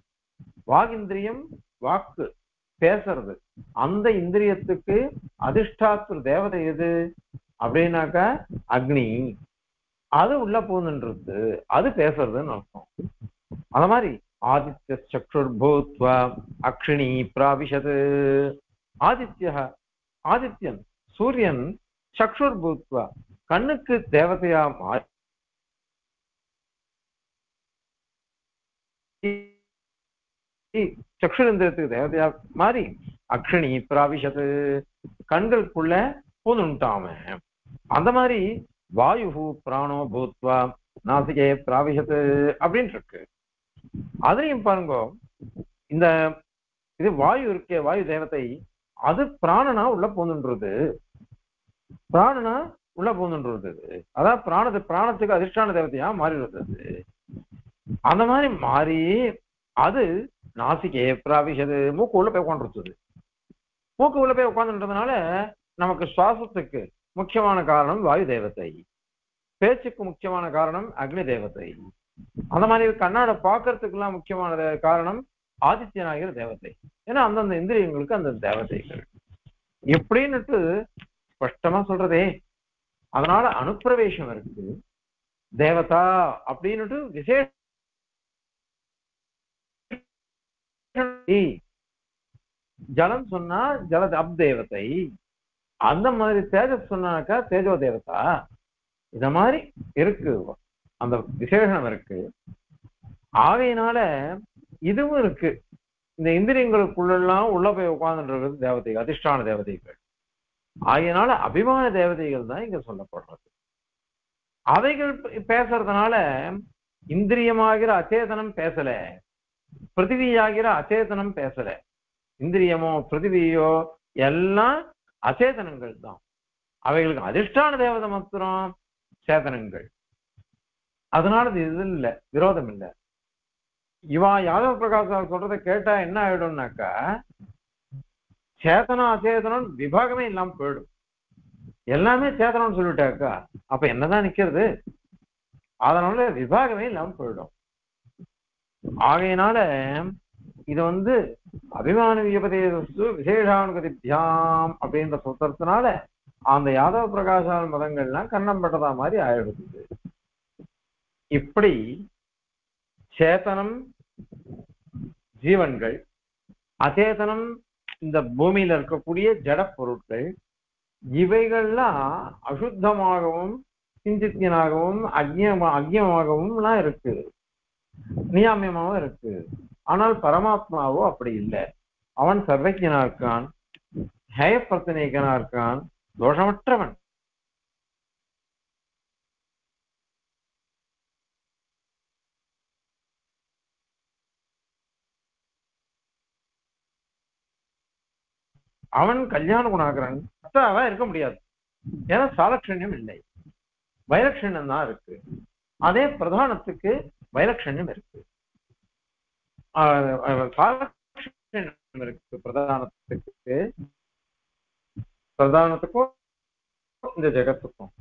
வாகிந்திரியம் வாக்கு பேசுறது. அந்த இந்திரியத்துக்கு அதிர்ஷ்டாத்து தேவதை எது? அப்படின்னாக்கா அக்னி. அது உள்ள பூந்துன்றது அது பேசுறதுன்னு அர்த்தம். அந்த மாதிரி ஆதித்ய சக்ஷுர் பூத்வா அக்ஷினி பிராவிஷது ஆதித்ய ஆதித்யன் சூரியன் சக்ஷுர் பூத்வா கண்ணுக்கு தேவதையா மாறி சக்ஷுரந்திரத்துக்கு தேவதையா மாறி அக்ஷினி பிராவிஷது கண்களுக்குள்ள பூந்துட்டாம அந்த மாதிரி வாயு பிராணோ பூத்வா நாசிகே பிராவிஷத்து அப்படின்னு இருக்கு அதுலயும் பாருங்க இந்த இது வாயு இருக்கே வாயு தேவத்தை அது பிராணனா உள்ள பூந்துன்றது. பிராணனா உள்ள பூந்துன்றது. அதான் பிராணத்து பிராணத்துக்கு அதிர்ஷ்டான தேவதையா மாறிடுறது அந்த மாதிரி மாறி அது நாசிக்கே பிராவிஷது மூக்கு உள்ள போய் உட்காந்துருச்சது மூக்கு உள்ள போய் உட்காந்துன்றதுனால நமக்கு சுவாசத்துக்கு முக்கியமான காரணம் வாயு தேவதை. பேச்சுக்கு முக்கியமான காரணம் அக்னி தேவதை. அந்த மாதிரி கண்ணாட பார்க்கறதுக்கெல்லாம் முக்கியமான காரணம் ஆதித்யநாயகர் தேவதை. ஏன்னா அந்தந்த இந்திரியங்களுக்கு அந்த தேவதைகள். எப்படின்னுட்டு ஸ்பஷ்டமா சொல்றதே. அதனால அனுப்பிரவேசம் இருக்கு. தேவதா அப்படின்னுட்டு விசேஷ ஜலம் சொன்னா ஜல அப் அந்த மாதிரி தேஜஸ் சொன்னாக்கா தேஜோ தேவதா இத மாதிரி இருக்கு. அந்த விசேஷம் இருக்கு. ஆகையினால இதுவும் இருக்கு. இந்த இந்திரியங்களுக்குள்ளெல்லாம் உள்ள போய் உட்கார்ந்துன்றது தேவதைகள் அதிர்ஷ்டான தேவதைகள். ஆகையினால அபிமான தேவதைகள் தான் இங்க சொல்லப்படுறது. அவைகள் பேசுறதுனால இந்திரியமாகிற அச்சேதனம் பேசல. பிருத்திவியாகிற அச்சேதனம் பேசல. இந்திரியமோ பிருத்திவியோ எல்லாம் அச்சேதனங்கள் தான். அவைகளுக்கு அதிர்ஷ்டான தேவதை மாத்திரம் சேதனங்கள். அதனால இது இது இல்ல விரோதம் இல்ல. இவா யாதவ பிரகாஷ் சொல்றதை கேட்டா என்ன ஆயிடும்னாக்கா சேதனம் அச்சேதனம் விபாகமே இல்லாம போயிடும். எல்லாமே சேதனம்னு சொல்லிட்டாக்கா அப்ப என்னதான் நிக்கிறது? அதனால விபாகமே இல்லாம போயிடும். ஆகையினால இது வந்து அபிமான விபதேசு விசேஷானுகதிபியாம் அப்படின்ற சுத்தத்தினால அந்த யாதவ பிரகாசால் மதங்கள்லாம் கண்ணம் பட்டதா மாதிரி ஆயிடுது. இப்படி சேத்தனம் ஜீவன்கள் அச்சேதனம் இந்த பூமியில இருக்கக்கூடிய ஜட பொருட்கள் இவைகள்லாம் அசுத்தமாகவும் சிந்தித்தியனாகவும் அக்னியமா அக்னியமாகவும் இருக்கு. நியாமியமாகவும் இருக்கு. ஆனால் பரமாத்மாவோ அப்படி இல்லை. அவன் சர்வஜனா இருக்கான் ஹயப்பிரத்தனேகனா இருக்கான் தோஷமற்றவன். அவன் கல்யாண குணாகரன் அத்தாவா இருக்க முடியாது. ஏன்னா சாலட்சண்யம் இல்லை. வைலட்சண்யம் தான் இருக்கு. அதே பிரதானத்துக்கு வைலட்சண்யம் இருக்கு. இருக்கு பிரதானத்துக்கு. பிரதானத்துக்கும் இந்த ஜெகத்துக்கும்.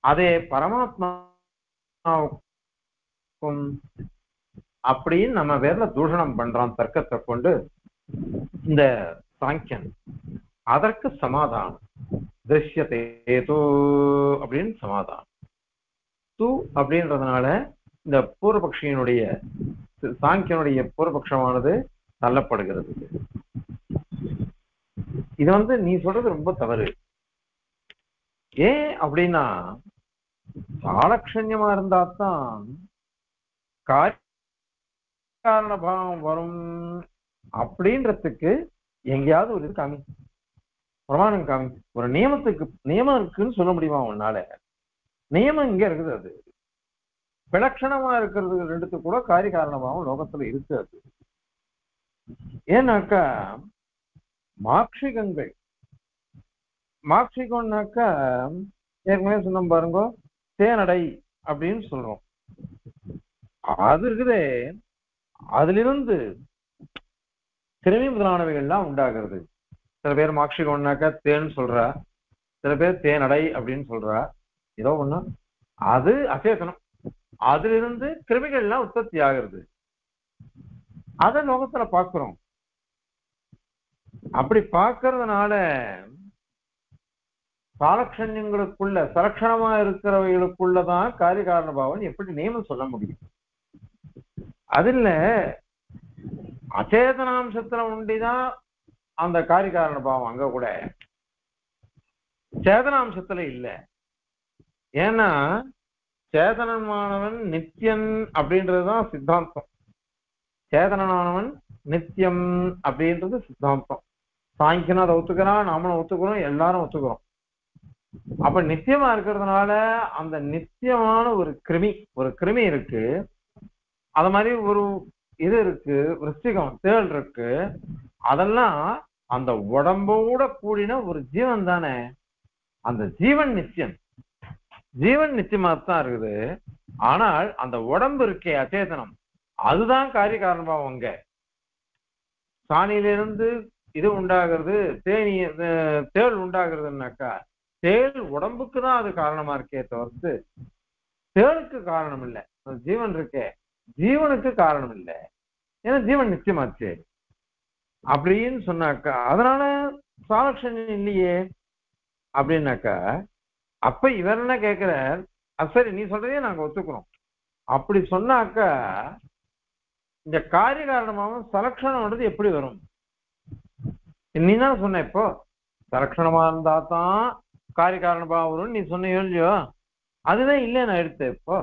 அதே பரமாத்மாவுக்கும் அப்படின்னு நம்ம பேர்ல தூஷணம் பண்றான் தர்க்கத்தை கொண்டு இந்த சாங்கியன். அதற்கு சமாதானம். திருஷ்யத்தே தூ அப்படின்னு சமாதானம். தூ அப்படின்றதுனால இந்த பூர்வபக்ஷியினுடைய சாங்கியனுடைய பூர்வபக்ஷமானது தள்ளப்படுகிறது. இது வந்து நீ சொல்றது ரொம்ப தவறு. ஏன் அப்படின்னா சாலட்சண்யமா இருந்தா தான் காரண பாவம் வரும் அப்படின்றதுக்கு எங்கேயாவது ஒரு இது காமி பிரமாணம் காமி. ஒரு நியமத்துக்கு நியமம் இருக்குன்னு சொல்ல முடியுமா உன்னால? நியமம் இங்க இருக்குது அது. விலட்சணமா இருக்கிறது ரெண்டுத்து கூட காரிய காரணமாகவும் லோகத்துல இருக்கு அது. ஏன்னாக்கா மாக்ஷிகங்கள். மாக்ஷிகம்னாக்கா ஏற்கனவே சொன்னோம் பாருங்க தேனடை அப்படின்னு சொல்றோம். அது இருக்குதே அதிலிருந்து கிருமி முதலானவைகள்லாம் உண்டாகிறது. சில பேர் மாக்ஷிகம்னாக்கா தேன் சொல்றா சில பேர் தேனடை அப்படின்னு சொல்றா. ஏதோ ஒண்ணு. அது அதுல இருந்து கிருமிகள் எல்லாம் உற்பத்தி ஆகிறது. அத லோகத்துல பாக்குறோம் அப்படி பாக்குறதுனால சாலக்ஷண்யங்களுக்குள்ள சலட்சணமா இருக்கிறவைகளுக்குள்ளதான் காரிய காரண பாவம் எப்படி நியமம் சொல்ல முடியும்? அதுல அச்சேதனாம்சத்துல உண்டிதான் அந்த காரிய காரண பாவம் அங்க கூட. சேதனாம்சத்துல இல்ல. ஏன்னா சேதனமானவன் நித்தியன் அப்படின்றதுதான் சித்தாந்தம். சேதனமானவன் நித்தியம் அப்படின்றது சித்தாந்தம். சாங்கியனும் அதை ஒத்துக்கிறான் நாமளும் ஒத்துக்கிறோம் எல்லாரும் ஒத்துக்கிறோம். அப்ப நித்தியமா இருக்கிறதுனால அந்த நித்தியமான ஒரு கிருமி ஒரு கிருமி இருக்கு. அது மாதிரி ஒரு இது இருக்கு விருஷ்டிகம் தேள் இருக்கு. அதெல்லாம் அந்த உடம்போட கூடின ஒரு ஜீவன் தானே அந்த ஜீவன் நிச்சயம் ஜீவன் நிச்சயமா தான் இருக்குது. ஆனால் அந்த உடம்பு இருக்கே அச்சேதனம் அதுதான் காரிய காரணமாகும் அங்க. சாணியிலிருந்து இது உண்டாகிறது தேனி தேள் உண்டாகிறதுனாக்கா தேள் உடம்புக்கு தான் அது காரணமா இருக்கே தவிர்த்து தேளுக்கு காரணம் இல்லை. ஜீவன் இருக்கே. ஜீவனுக்கு காரணம் இல்லை. ஏன்னா ஜீவன் நிச்சயமாச்சு. அப்படின்னு சொன்னாக்கா அதனால சாலக்ஷன் இல்லையே. அப்படின்னாக்கா அப்ப இவர் என்ன கேட்கிறார் சரி நீ சொல்றதே நாங்க ஒத்துக்கிறோம். அப்படி சொன்னாக்க இந்த காரிய காரணமாகவும் சலக்ஷணம்ன்றது எப்படி வரும்? நீ தான் சொன்ன இப்போ சலக்ஷணமா இருந்தா தான் காரிய காரணமாக வரும் நீ சொன்ன இல்லையோ அதுதான் இல்லை நான் எடுத்தேன் இப்போ.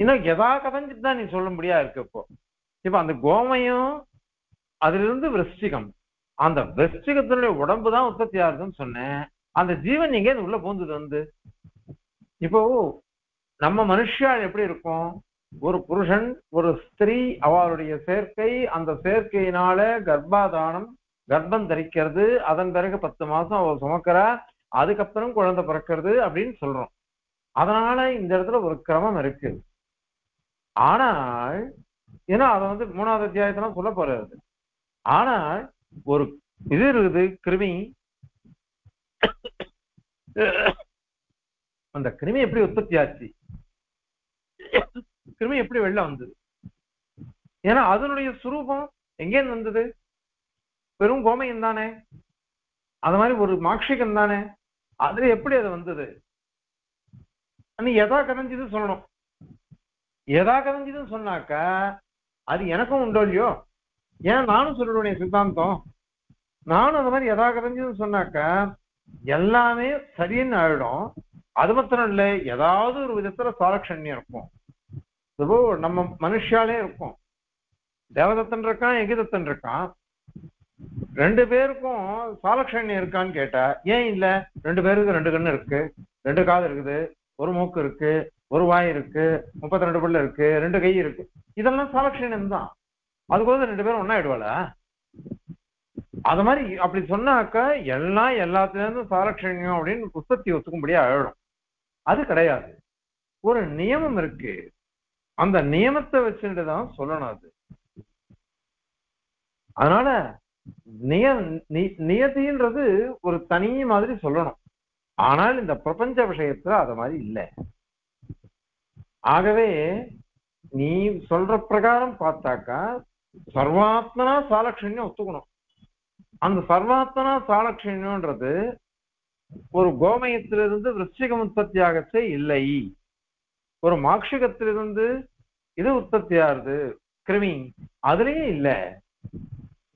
இன்னும் எதா கதஞ்சிட்டு தான் நீ சொல்லும்படியா இருக்கு இப்போ. இப்ப அந்த கோமையும் அதுல இருந்து விருஷ்டிகம். அந்த விருஷ்டிகத்தினுடைய உடம்பு தான் உற்பத்தி ஆகுதுன்னு சொன்னேன். அந்த ஜீவன் எங்கே உள்ள போந்தது வந்து? இப்போ நம்ம மனுஷால் எப்படி இருக்கும்? ஒரு புருஷன் ஒரு ஸ்திரீ அவளுடைய சேர்க்கை அந்த சேர்க்கையினால கர்ப்பாதானம் கர்ப்பம் தரிக்கிறது அதன் பிறகு பத்து மாசம் அவர் சுமக்கிறா அதுக்கப்புறம் குழந்தை பிறக்கிறது அப்படின்னு சொல்றோம். அதனால இந்த இடத்துல ஒரு கிரமம் இருக்கு. ஆனால் ஏன்னா அதை வந்து மூணாவது அத்தியாயத்துல சொல்ல போறது. ஆனால் ஒரு இது இருக்குது கிருமி. அந்த கிருமி எப்படி உற்பத்தி ஆச்சு? கிருமி எப்படி வெளில வந்தது? ஏன்னா அதனுடைய சுரூபம் எங்கேருந்து வந்தது? பெரும் கோமயம் தானே? அது மாதிரி ஒரு மாக்ஷிகம் தானே? அதுல எப்படி அது வந்தது? நீ எதா கதைஞ்சது சொல்லணும். எதா கதைஞ்சதுன்னு சொன்னாக்க அது எனக்கும் உண்டோ இல்லையோ? ஏன் நானும் சொல்லிடுவேன் சித்தாந்தம். நானும் அந்த மாதிரி எதா கதைஞ்சதுன்னு சொன்னாக்க எல்லாமே சரின்னு ஆயிடும். அது மாத்திரம் இல்லை ஏதாவது ஒரு விதத்துல சாலக்ஷண்யம் இருக்கும். இப்போ நம்ம மனுஷாலே இருக்கும். தேவதத்தன் இருக்கான் எகிதத்தன் இருக்கான். ரெண்டு பேருக்கும் சாலக்ஷண்யம் இருக்கான்னு கேட்டா ஏன் இல்ல? ரெண்டு பேருக்கு ரெண்டு கண்ணு இருக்கு. ரெண்டு காது இருக்குது. ஒரு மூக்கு இருக்கு. ஒரு வாய் இருக்கு. முப்பத்தி ரெண்டு பிள்ளை இருக்கு. ரெண்டு கை இருக்கு. இதெல்லாம் சாலக்ஷண்யம் தான். அதுக்கோசம் ரெண்டு பேரும் ஒன்னா ஆயிடுவாள அது மாதிரி அப்படி சொன்னாக்க எல்லாம் எல்லாத்துல இருந்து சாலக்ஷண்யம் அப்படின்னு உற்பத்தி ஒத்துக்கும்படியா ஆயிடும். அது கிடையாது. ஒரு நியமம் இருக்கு. அந்த நியமத்தை வச்சுட்டு தான் சொல்லணும் அது. அதனால நிய நியதின்றது ஒரு தனி மாதிரி சொல்லணும். ஆனால் இந்த பிரபஞ்ச விஷயத்துல அது மாதிரி இல்லை. ஆகவே நீ சொல்ற பிரகாரம் பார்த்தாக்கா சர்வாத்மனா சாலக்ஷண்யம் ஒத்துக்கணும். அந்த சர்வாத்மனா சாலக்ஷண்யம்ன்றது ஒரு கோமயத்திலிருந்து விருச்சிகம் உற்பத்தியாகச்சே இல்லை. ஒரு மாக்ஷிகத்திலிருந்து இது உற்பத்தி ஆகுது கிருமி அதுலயும் இல்ல.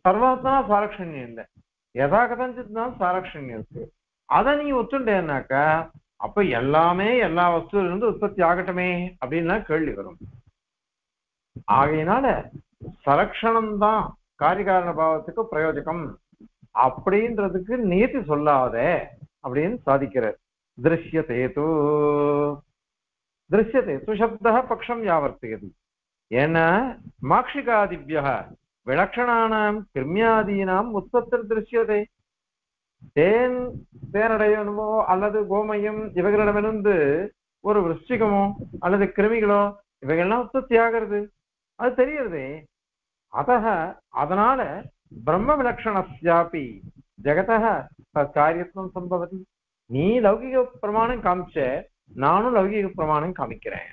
சர்வாத்மனா சாலக்ஷண்யம் இல்லை. எதா கதஞ்சித் தான் சாலக்ஷண்யம் இருக்கு. அதை நீ ஒத்துண்டேனாக்கா அப்ப எல்லாமே எல்லா வஸ்துவில இருந்து உற்பத்தி ஆகட்டுமே அப்படின்னா கேள்வி வரும். ஆகையினால சலக்ஷணம் தான் காரிகாரண பாவத்துக்கு பிரயோஜகம் அப்படின்றதுக்கு நீதி சொல்லாதே அப்படின்னு சாதிக்கிறார். திருஷ்யதே தூ. திருஷ்யதே சுசப்த பக்ஷம் யாவர்த்தியது. ஏன்னா மாக்ஷிகாதிபிய விலக்ஷணானாம் கிருமியாதீனாம் உற்பத்தர் திருஷ்யதே. தேன் தேனடையணுமோ அல்லது கோமயம் இவைகளிடமிருந்து ஒரு விருஷ்டிகமோ அல்லது கிருமிகளோ இவைகள்லாம் உற்பத்தி ஆகிறது அது தெரியறதே. அத அதனால பிரம்ம जगतः कार्यत्वं सम्भवति। நீ லௌகிக பிரமாணம் காமிச்ச நானும் லௌகிக பிரமாணம் காமிக்கிறேன்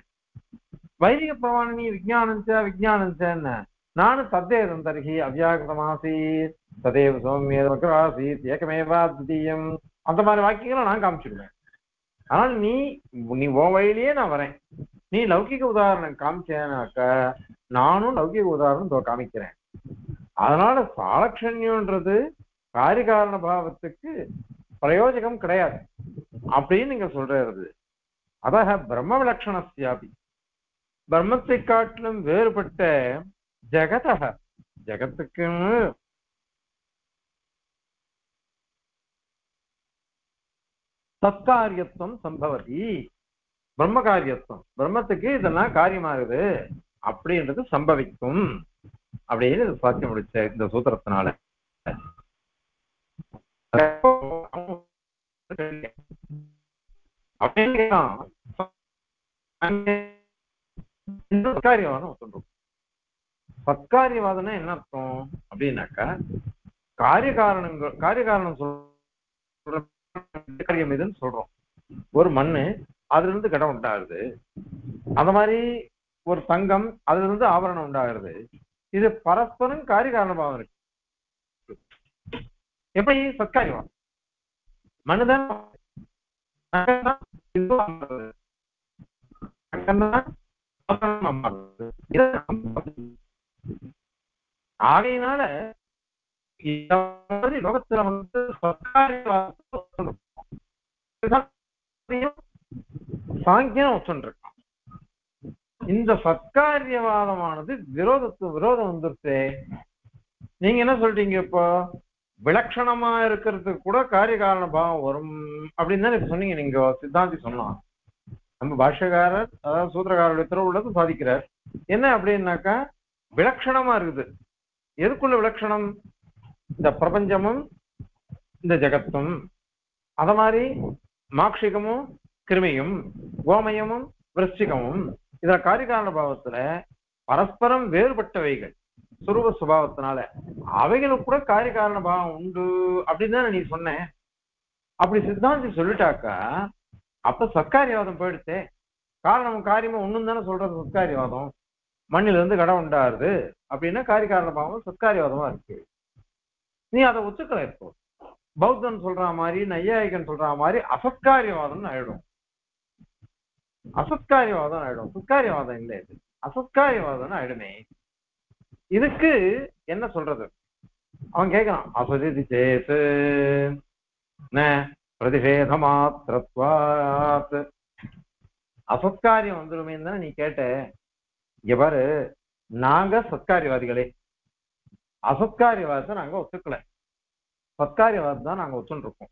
வைதிக பிரமாணம் நீ விஜானம் ச விஜயானம் என்ன நானும் தத்தேதம் தர்ஹி அவ்யாகிருதமாசீத் ததேவ சௌமியதமக்ராசீத் ஏகமேவா துதியம் அந்த மாதிரி வாக்கியங்களை நான் காமிச்சிடுவேன். ஆனால் நீ நீ ஓ வழியிலேயே நான் வரேன். நீ லௌகிக உதாரணம் காமிச்சேனாக்க நானும் லௌகிக உதாரணம் காமிக்கிறேன். அதனால சாலக்ஷண்யம்ன்றது காரிகாரண பாவத்துக்கு பிரயோஜகம் கிடையாது. அப்படின்னு நீங்க சொல்றது. அதாக பிரம்ம விலட்சணஸ்யாபி பிரம்மத்தை காட்டிலும் வேறுபட்ட ஜெகதக ஜெகத்துக்குன்னு சத்காரியத்துவம் சம்பவதி. பிரம்ம காரியத்துவம். பிரம்மத்துக்கு இதெல்லாம் காரியமாகுது. அப்படின்றது சம்பவிக்கும். அப்படின்னு இது சாட்சி முடிச்ச இந்த சூத்திரத்தினால. சத்காரியவாதம் சொல்றோம் சத்காரியவாதம்னா என்ன அர்த்தம்? அப்படின்னாக்கா காரிய காரணங்கள் காரிய காரணம் சொல்ற காரியம் இதுன்னு சொல்றோம். ஒரு மண்ணு அதுல இருந்து கடம் உண்டாகுது. அந்த மாதிரி ஒரு தங்கம் அதுல இருந்து ஆபரணம் உண்டாகிறது இது பரஸ்பரம் காரிய காரணமாக இருக்கு. எப்படி? சத்காரியமா. மனுதன் ஆகையினால இந்த மாதிரி லோகத்துல வந்து சத்காரியவாதத்தை சாங்கியம் ஒத்துண்டிருக்கான் இந்த சத்காரியவாதமானது விரோதத்து விரோதம் வந்துருச்சே. நீங்க என்ன சொல்றீங்க இப்போ? விலட்சணமா இருக்கிறதுக்கு கூட காரிய காரண பாவம் வரும் அப்படின்னு தானே சொன்னீங்க நீங்க. சித்தாந்தி சொன்னான். நம்ம பாஷ்யக்காரர் அதாவது சூத்திரக்காரருடைய திருவுள்ளது சாதிக்கிறார். என்ன அப்படின்னாக்கா விலட்சணமா இருக்குது. எதுக்குள்ள விலட்சணம் இந்த பிரபஞ்சமும் இந்த ஜெகத்தும். அத மாதிரி மாக்ஷிகமும் கிருமியும் கோமயமும் விருச்சிகமும். இதுல காரிகாரண பாவத்துல பரஸ்பரம் வேறுபட்டவைகள் சுரூப சுபாவத்தினால. அவைகளுக்கு கூட காரிகாரண பாவம் உண்டு அப்படின்னு தானே நீ சொன்ன. அப்படி சித்தாந்தி சொல்லிட்டாக்கா அப்ப சத்காரியவாதம் போயிடுச்சே. காரணம் காரியமும் ஒண்ணும் தானே சொல்றது சத்காரியவாதம் மண்ணில இருந்து கடை உண்டாருது அப்படின்னா காரிகாரண பாவம் சத்காரியவாதமா இருக்கு. நீ அதை ஒத்துக்கல இப்போ. பௌத்தன் சொல்ற மாதிரி நையாயிகன் சொல்ற மாதிரி அசத்காரியவாதம்னு ஆயிடும். அசத்காரியவாதம் ஆயிடும். சுத்காரியவாதம் இல்லை இது. அசத்காரியவாதம் ஆயிடுமே. இதுக்கு என்ன சொல்றது? அவன் கேட்கறான் அசதி சேத்து பிரதிஷேத மாத்திரத்வாத் அசத்காரியம் வந்துருமே தானே நீ கேட்ட. இங்க பாரு நாங்க சத்காரியவாதிகளே. அசத்காரியவாதத்தை நாங்க ஒத்துக்கல. சத்காரியவாதம் தான் நாங்க ஒத்துன்னு இருக்கோம்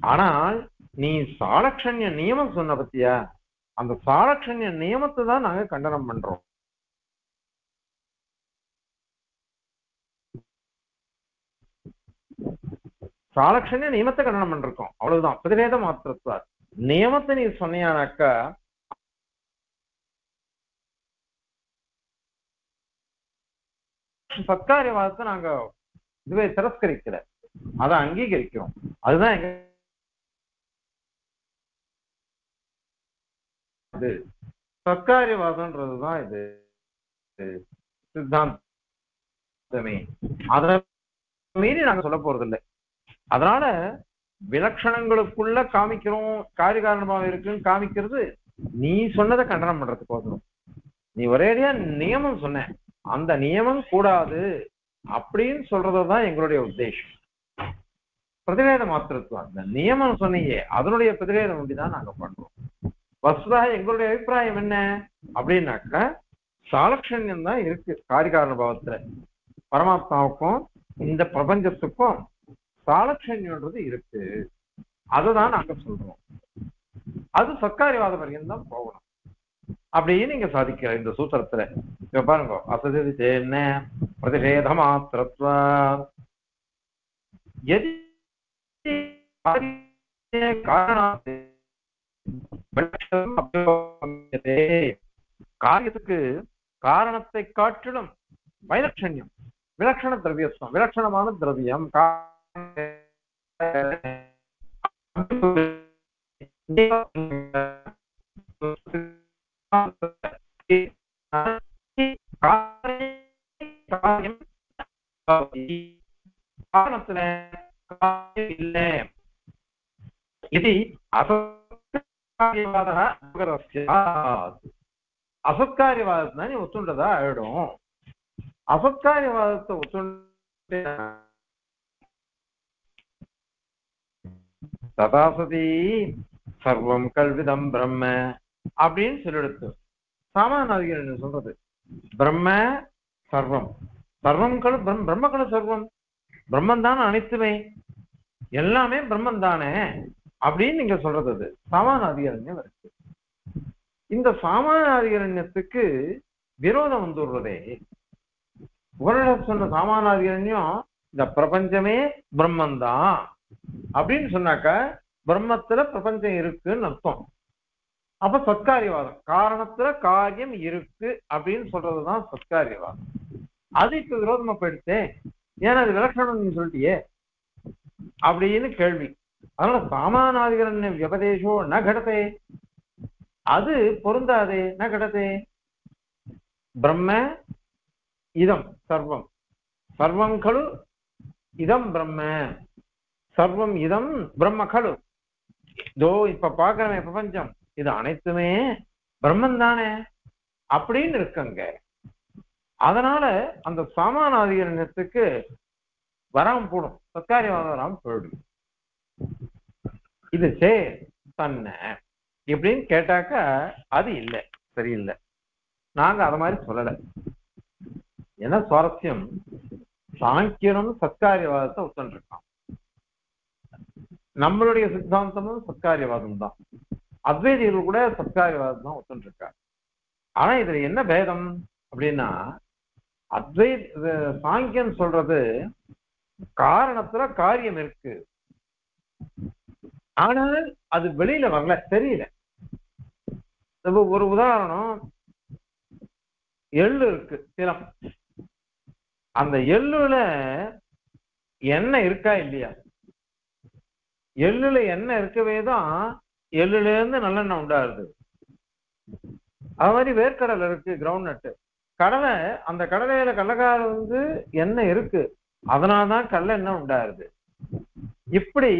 ஆனால் நீ சாலக்ஷண்ய நியமம் சொன்ன பத்தியா? அந்த சாலக்ஷண்ய நியமத்தை தான் நாங்க கண்டனம் பண்றோம். சாலக்ஷண்ய நியமத்தை கண்டனம் பண்ணிருக்கோம் அவ்வளவுதான். பிரதிவேத மாத்திரத்தார் நியமத்தை நீ சொன்னியானாக்கா சத்காரியவாதத்தை நாங்க இதுவே திரஸ்கரிக்கிற அதை அங்கீகரிக்கிறோம். அதுதான் எங்க இது சத்காரியவாதம்ன்றதுதான் இது. இது சித்தாந்தமே. அதை மீறி நாங்க சொல்ல போறது இல்லை அதனால விலட்சணங்களுக்குள்ள காமிக்கிறோம் காரியகாரணமாக இருக்குன்னு காமிக்கிறது நீ சொன்னதை கண்டனம் பண்றதுக்கு பண்றதுக்கோசரம். நீ ஒரேடியா நியமம் சொன்ன. அந்த நியமம் கூடாது அப்படின்னு சொல்றதுதான் எங்களுடைய உத்தேசம். பிரதிவேத மாத்திரத்துவம். அந்த நியமம் சொன்னீங்க அதனுடைய பிரதிவேதம் ஒண்டிதான் நாங்க பண்றோம். வசுதா எங்களுடைய அபிப்பிராயம் என்ன? அப்படின்னாக்கா சாலக்ஷண்யம் தான் இருக்கு காரிகாரண பாவத்துல. பரமாத்மாவுக்கும் இந்த பிரபஞ்சத்துக்கும் சாலக்ஷண்யன்றது இருக்கு. அதுதான் நாங்க சொல்றோம். அது சர்க்காரிவாத பரியந்தான் போகணும். அப்படின்னு நீங்க சாதிக்கிற இந்த சூத்திரத்துல. இப்ப பாருங்க அசதி என்ன பிரதிஷேத மாத்திரத்வ. எதி காரணம் காரியத்துக்கு காரணத்தை காட்டிலும் வைலட்சண்யம் விலட்சண திரவியத்துவம் விலட்சணமான திரவியம் காரணத்துல காரியம் இல்லை இது அசத்காரியவாத அசத்காரியவாதத்தை நீ ஒத்துண்டதா? ஆயிடும். அசத்காரியவாதத்தை ஒத்துண்டு ததாசதி சர்வம் கல்விதம் பிரம்ம அப்படின்னு சொல்லிடுத்து. சாமானியர்கள் சொல்றது? பிரம்ம சர்வம். சர்வம் கழு பிரம்ம கழு சர்வம். பிரம்மன் தானே அனைத்துமே. எல்லாமே பிரம்மன் தானே அப்படின்னு நீங்க சொல்றது அது. சாமான அதிகரண்யம் இருக்கு. இந்த சாமான அதிகாரண்யத்துக்கு விரோதம் வந்துடுறதே. உபனிஷத் சொன்ன சாமான அதிகாரண்யம் இந்த பிரபஞ்சமே பிரம்மந்தான் அப்படின்னு சொன்னாக்க பிரம்மத்துல பிரபஞ்சம் இருக்குன்னு அர்த்தம். அப்ப சத்காரியவாதம். காரணத்துல காரியம் இருக்கு அப்படின்னு சொல்றதுதான் சத்காரியவாதம். அது இப்ப விரோதமா போயிடுச்சேன் ஏன்னா அது விலட்சணம் நீங்க சொல்லிட்டியே. அப்படின்னு கேள்வி. அதனால சாமானாதிகரண்ய வியபதேசோ ந கடத்தே. அது பொருந்தாதே ந கடத்தே. பிரம்ம இதம் சர்வம். சர்வம் கழு இதம் பிரம்ம. சர்வம் இதம் பிரம்ம கழு இதோ இப்ப பாக்குறமே பிரபஞ்சம். இது அனைத்துமே பிரம்மன் தானே அப்படின்னு இருக்குங்க. அதனால அந்த சாமானாதிகரணத்துக்கு வராம போடும். சத்காரியவாதம் வராம போயிடும். இது சே தன்ன இப்படின்னு கேட்டாக்கா அது இல்லை சரியில்லை. நாங்க அத மாதிரி சொல்லல. என்ன சுவாரஸ்யம்? சாங்கியனும் சத்காரியவாதத்தை ஒத்துருக்கான் நம்மளுடைய சித்தாந்தமும் சத்காரியவாதம் தான். அத்வைதிகள் கூட சத்காரியவாதம் தான் ஒத்துருக்காங்க ஆனா இதுல என்ன பேதம் அப்படின்னா அத்வை சாங்கியன் சொல்றது காரணத்துல காரியம் இருக்கு. ஆனால் அது வெளியில வரல தெரியல. ஒரு உதாரணம் எள்ளு இருக்கு திலம் அந்த எள்ளுல எண்ணெய் இருக்கா இல்லையா? எள்ளுல எண்ணெய் இருக்கவே தான் எள்ளுல இருந்து நல்லெண்ணெய் உண்டாருது அது மாதிரி வேர்க்கடலை இருக்கு கிரவுண்ட் நட்டு கடலை அந்த கடலையில கடலக்கார வந்து எண்ணெய் இருக்கு. அதனாலதான் கடலெண்ணெய் உண்டாகுது. இப்படி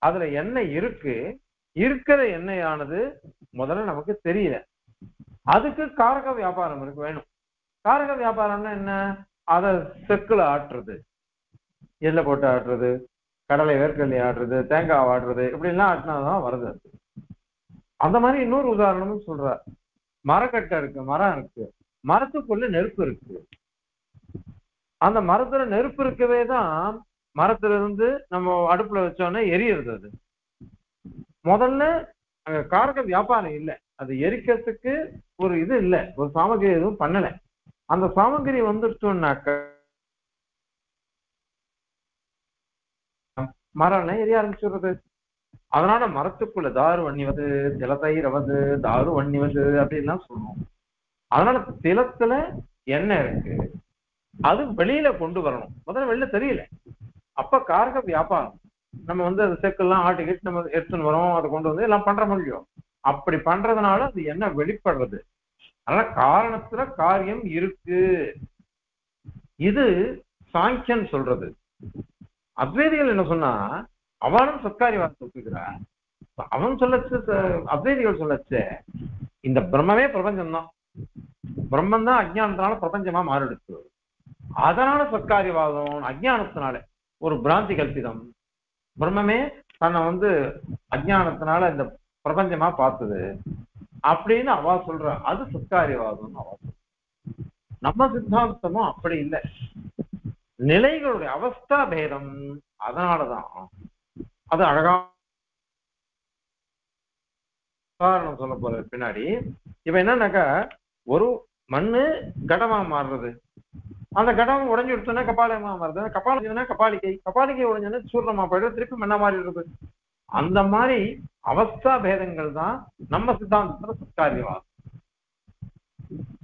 அதுல எண்ணெய் இருக்கு? இருக்கிற எண்ணெயானது முதல்ல நமக்கு தெரியல. அதுக்கு காரக வியாபாரம் இருக்கு வேணும். காரக வியாபாரம்னா என்ன? அதை செக்குல ஆட்டுறது. எள்ளை போட்டு ஆட்டுறது கடலை வேர்க்கடலை ஆடுறது தேங்காய் ஆடுறது இப்படி எல்லாம் ஆட்டினாதான் வருது அது. அந்த மாதிரி இன்னொரு உதாரணமும் சொல்றார். மரக்கட்டை இருக்கு மரம் இருக்கு. மரத்துக்குள்ள நெருப்பு இருக்கு. அந்த மரத்துல நெருப்பு இருக்கவே தான் மரத்துல இருந்து நம்ம அடுப்புல வச்சோன்னே எரியறது அது. முதல்ல அங்க காரக வியாபாரம் இல்லை. அது எரிக்கிறதுக்கு ஒரு இது இல்லை. ஒரு சாமகிரி எதுவும் பண்ணல. அந்த சாமகிரி வந்துருச்சோம்னாக்க மரம் எரிய ஆரம்பிச்சுடுறது. அதனால மரத்துக்குள்ள தாரு வன்னிவது திலத்தை ரவது தாரு வன்னிவது அப்படின்லாம் சொல்லுவோம். அதனால திலத்துல எண்ணெய் இருக்கு. அது வெளியில கொண்டு வரணும். முதல்ல வெளில தெரியல. அப்ப காரக வியாபாரம். நம்ம வந்து அந்த செக்கெல்லாம் ஆட்டிக்கிட்டு நம்ம எடுத்துன்னு வரோம் அதை கொண்டு வந்து எல்லாம் பண்ற முடியும் அப்படி பண்றதுனால அது என்ன வெளிப்படுறது? அதனால காரணத்துல காரியம் இருக்கு. இது சாங்கியன் சொல்றது. அத்வைதிகள் என்ன சொன்னா அவனும் சத்காரியவாதத்தை ஒத்துக்கிறா அவன் சொல்லச்சு அத்வைதிகள் சொல்லச்சு இந்த பிரம்மமே பிரபஞ்சம்தான். பிரம்மன் தான் அஜ்ஞானத்தினால பிரபஞ்சமா மாறிடுச்சு. அதனால சத்காரியவாதம் அஜ்ஞானத்தினால. ஒரு பிராந்தி கல்பிதம். பிரம்மமே தன்னை வந்து அஜானத்தினால இந்த பிரபஞ்சமா பார்த்தது அப்படின்னு அவ சொல்ற. அது சத்காரியவாதம் அவ நம்ம சித்தாந்தமும் அப்படி இல்லை. நிலைகளுடைய அவஸ்தா பேதம். அதனாலதான் அது அழகா உதாரணம் சொல்ல போற பின்னாடி. இப்ப என்னன்னாக்கா ஒரு மண்ணு கடமா மாறுறது. அந்த கடம் உடஞ்சி விடுத்தோன்னா கபாலமா மாறுது. கபாலினா கபாலிக்கை. கபாலிக்கை உடஞ்சோன்னா சூர்ணமா போயிடும். திருப்பி மண்ணா மாறிடுறது அந்த மாதிரி அவஸ்தா பேதங்கள் தான் நம்ம சித்தாந்தத்துல சத்காரியவாதம்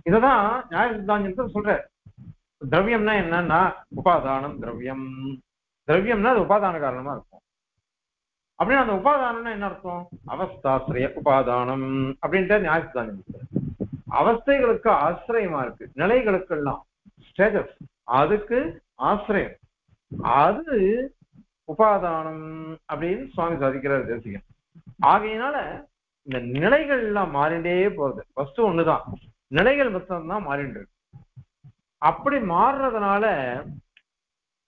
இததான் நியாய சித்தாந்தத்துல சொல்ற திரவியம்னா என்னன்னா உபாதானம் திரவியம். திரவியம்னா அது உபாதான காரணமா இருக்கும். அப்படின்னு அந்த உபாதானம்னா என்ன அர்த்தம்? அவஸ்தாசிரிய உபாதானம் அப்படின்ட்டு நியாய சித்தாந்தம் அவஸ்தைகளுக்கு ஆசிரியமா இருக்கு. நிலைகளுக்கு எல்லாம் ஸ்டேட்டஸ் அதுக்கு ஆசிரியம் அது உபாதானம் அப்படின்னு சுவாமி சாதிக்கிறார் தேசிகன். ஆகையினால இந்த நிலைகள் எல்லாம் மாறிண்டே போகுது. ஃபர்ஸ்ட் ஒண்ணுதான். நிலைகள் மட்டும்தான் மாறிண்டு இருக்கு. அப்படி மாறுறதுனால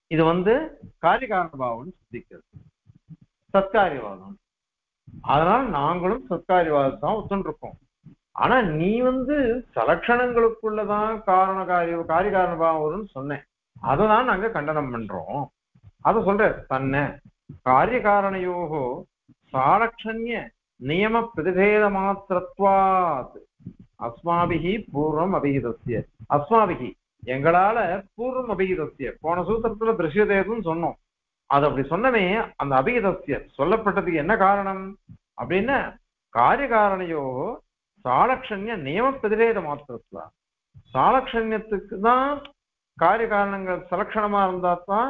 இது வந்து காரியகாரணபாவம்னு சிந்திக்கிறது சத்காரியவாதம் அதனால நாங்களும் சத்காரியவாதத்தான் தான் இருக்கோம் ஆனா நீ வந்து சலட்சணங்களுக்குள்ளதான் காரண காரிய காரிய பாவம் வரும்னு சொன்னேன். அததான் நாங்க கண்டனம் பண்றோம். அத சொல்ற காரிய காரியகாரணையோகோ சாலட்சண்ய நியம பிரதிபேத மாத்திரத்வாத். அஸ்மாபிகி பூர்வம் அபிகிதசிய அஸ்மாபிகி எங்களால பூர்வம் அபிகிதசிய போன சூத்திரத்துல திருஷ்யதேதுன்னு சொன்னோம். அது அப்படி சொன்னமே அந்த அபிகிதசிய சொல்லப்பட்டதுக்கு என்ன காரணம்? அப்படின்னா காரியகாரணையோ சாலட்சண்ய நியம பிரதிரேத மாத்திரத்துல. சாலட்சண்யத்துக்கு தான் காரிய காரணங்கள் சலட்சணமா இருந்தா தான்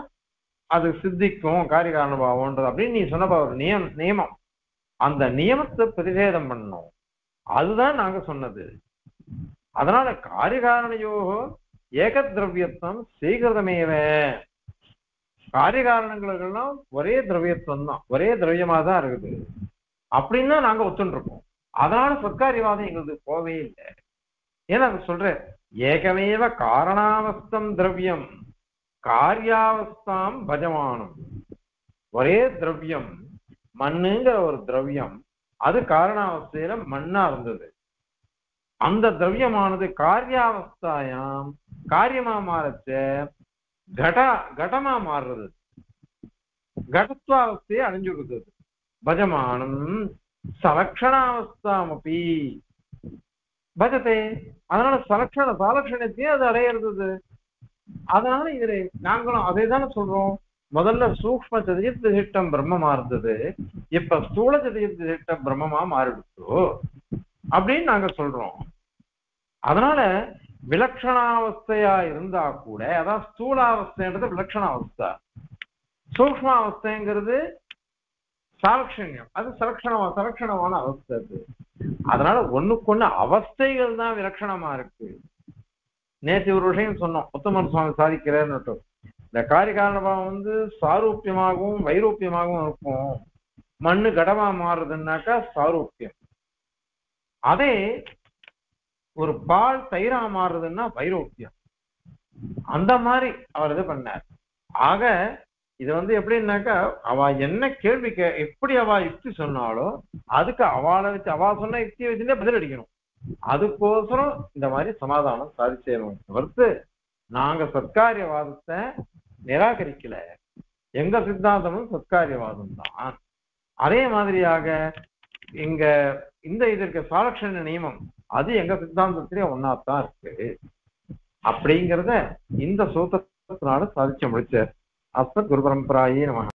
அது சித்திக்கும் காரிய காரணபாவம்ன்றது அப்படின்னு நீ சொன்னப்ப ஒரு நியம் நியமம். அந்த நியமத்தை பிரதிபேதம் பண்ணணும் அதுதான் நாங்க சொன்னது. அதனால காரியகாரணையோ ஏக திரவியத்துவம் சீக்கிரதமேவ காரியகாரணங்களுக்கெல்லாம் ஒரே திரவியத்துவம் தான் ஒரே திரவியமா தான் இருக்குது. அப்படின்னு தான் நாங்க ஒத்துன்னு இருக்கோம் அதனால சத்காரியவாதம் எங்களுக்கு போவே இல்லை. ஏன்னா அது சொல்ற ஏகமேவ காரணாவஸ்தம் திரவியம் காரியாவஸ்தாம் பஜமானம். ஒரே திரவியம் மண்ணுங்கிற ஒரு திரவியம் அது காரணாவஸ்தையில மண்ணா இருந்தது. அந்த திரவியமானது காரியாவஸ்தாயாம் காரியமா மாறச்ச கட கடமா மாறுறது. கடத்வாவஸ்தையை அடைஞ்சு கொடுத்தது பஜமானம் சலக்ஷணாவஸ்தாமப்பி பஜதே. அதனால சலக்ஷண சாலக்ஷணத்தையும் அது அடையிறது அதனால இதுல நாங்களும் அதே தானே சொல்றோம். முதல்ல சூக்ம சதீர்த்த திட்டம் பிரம்மமா இருந்தது. இப்ப ஸ்தூல சதீர்த்த திட்டம் பிரம்மமா மாறிடுச்சோ. அப்படின்னு நாங்க சொல்றோம். அதனால விலட்சணாவஸ்தையா இருந்தா கூட அதான் ஸ்தூலாவஸ்தைன்றது விலட்சணாவஸ்தை சூக்மாவஸ்தைங்கிறது சாலக்ஷண்யம். அது சலட்சணமா சலக்ஷணமான அவஸ்தை அது. அதனால ஒண்ணுக்கொண்ணு அவஸ்தைகள் தான் விலட்சணமா இருக்கு. நேற்று ஒரு விஷயம் சொன்னோம். உத்தமன் சுவாமி சாதிக்கிறார்னு இந்த காரிகாரணபாவம் வந்து சாரூப்பியமாகவும் வைரூப்பியமாகவும் இருக்கும். மண்ணு கடமா மாறுதுன்னாக்கா சாரூப்பியம் அதே ஒரு பால் தயிரா மாறுதுன்னா வைரோப்பியம் அந்த மாதிரி அவர் இது பண்ணார். ஆக இது வந்து எப்படின்னாக்கா அவ என்ன கேள்வி கே எப்படி அவ யுக்தி சொன்னாலோ அதுக்கு அவளை வச்சு அவ சொன்ன யுக்தியை வச்சுட்டே பதில் அடிக்கணும். அதுக்கோசரம் இந்த மாதிரி சமாதானம் சாதிச்சேரும் தவிர்த்து நாங்க சத்காரியவாதத்தை நிராகரிக்கல. எங்க சித்தாந்தமும் சத்காரியவாதம் தான். அதே மாதிரியாக இங்க இந்த இதற்கு சாலக்ஷண நியமம் அது எங்க சித்தாந்தத்திலே ஒன்னாத்தான் இருக்கு. அப்படிங்கிறத இந்த சூத்திரத்தினால சாதிச்சு முடிச்சார் अस्मद्गुरुपरम्परायै नम।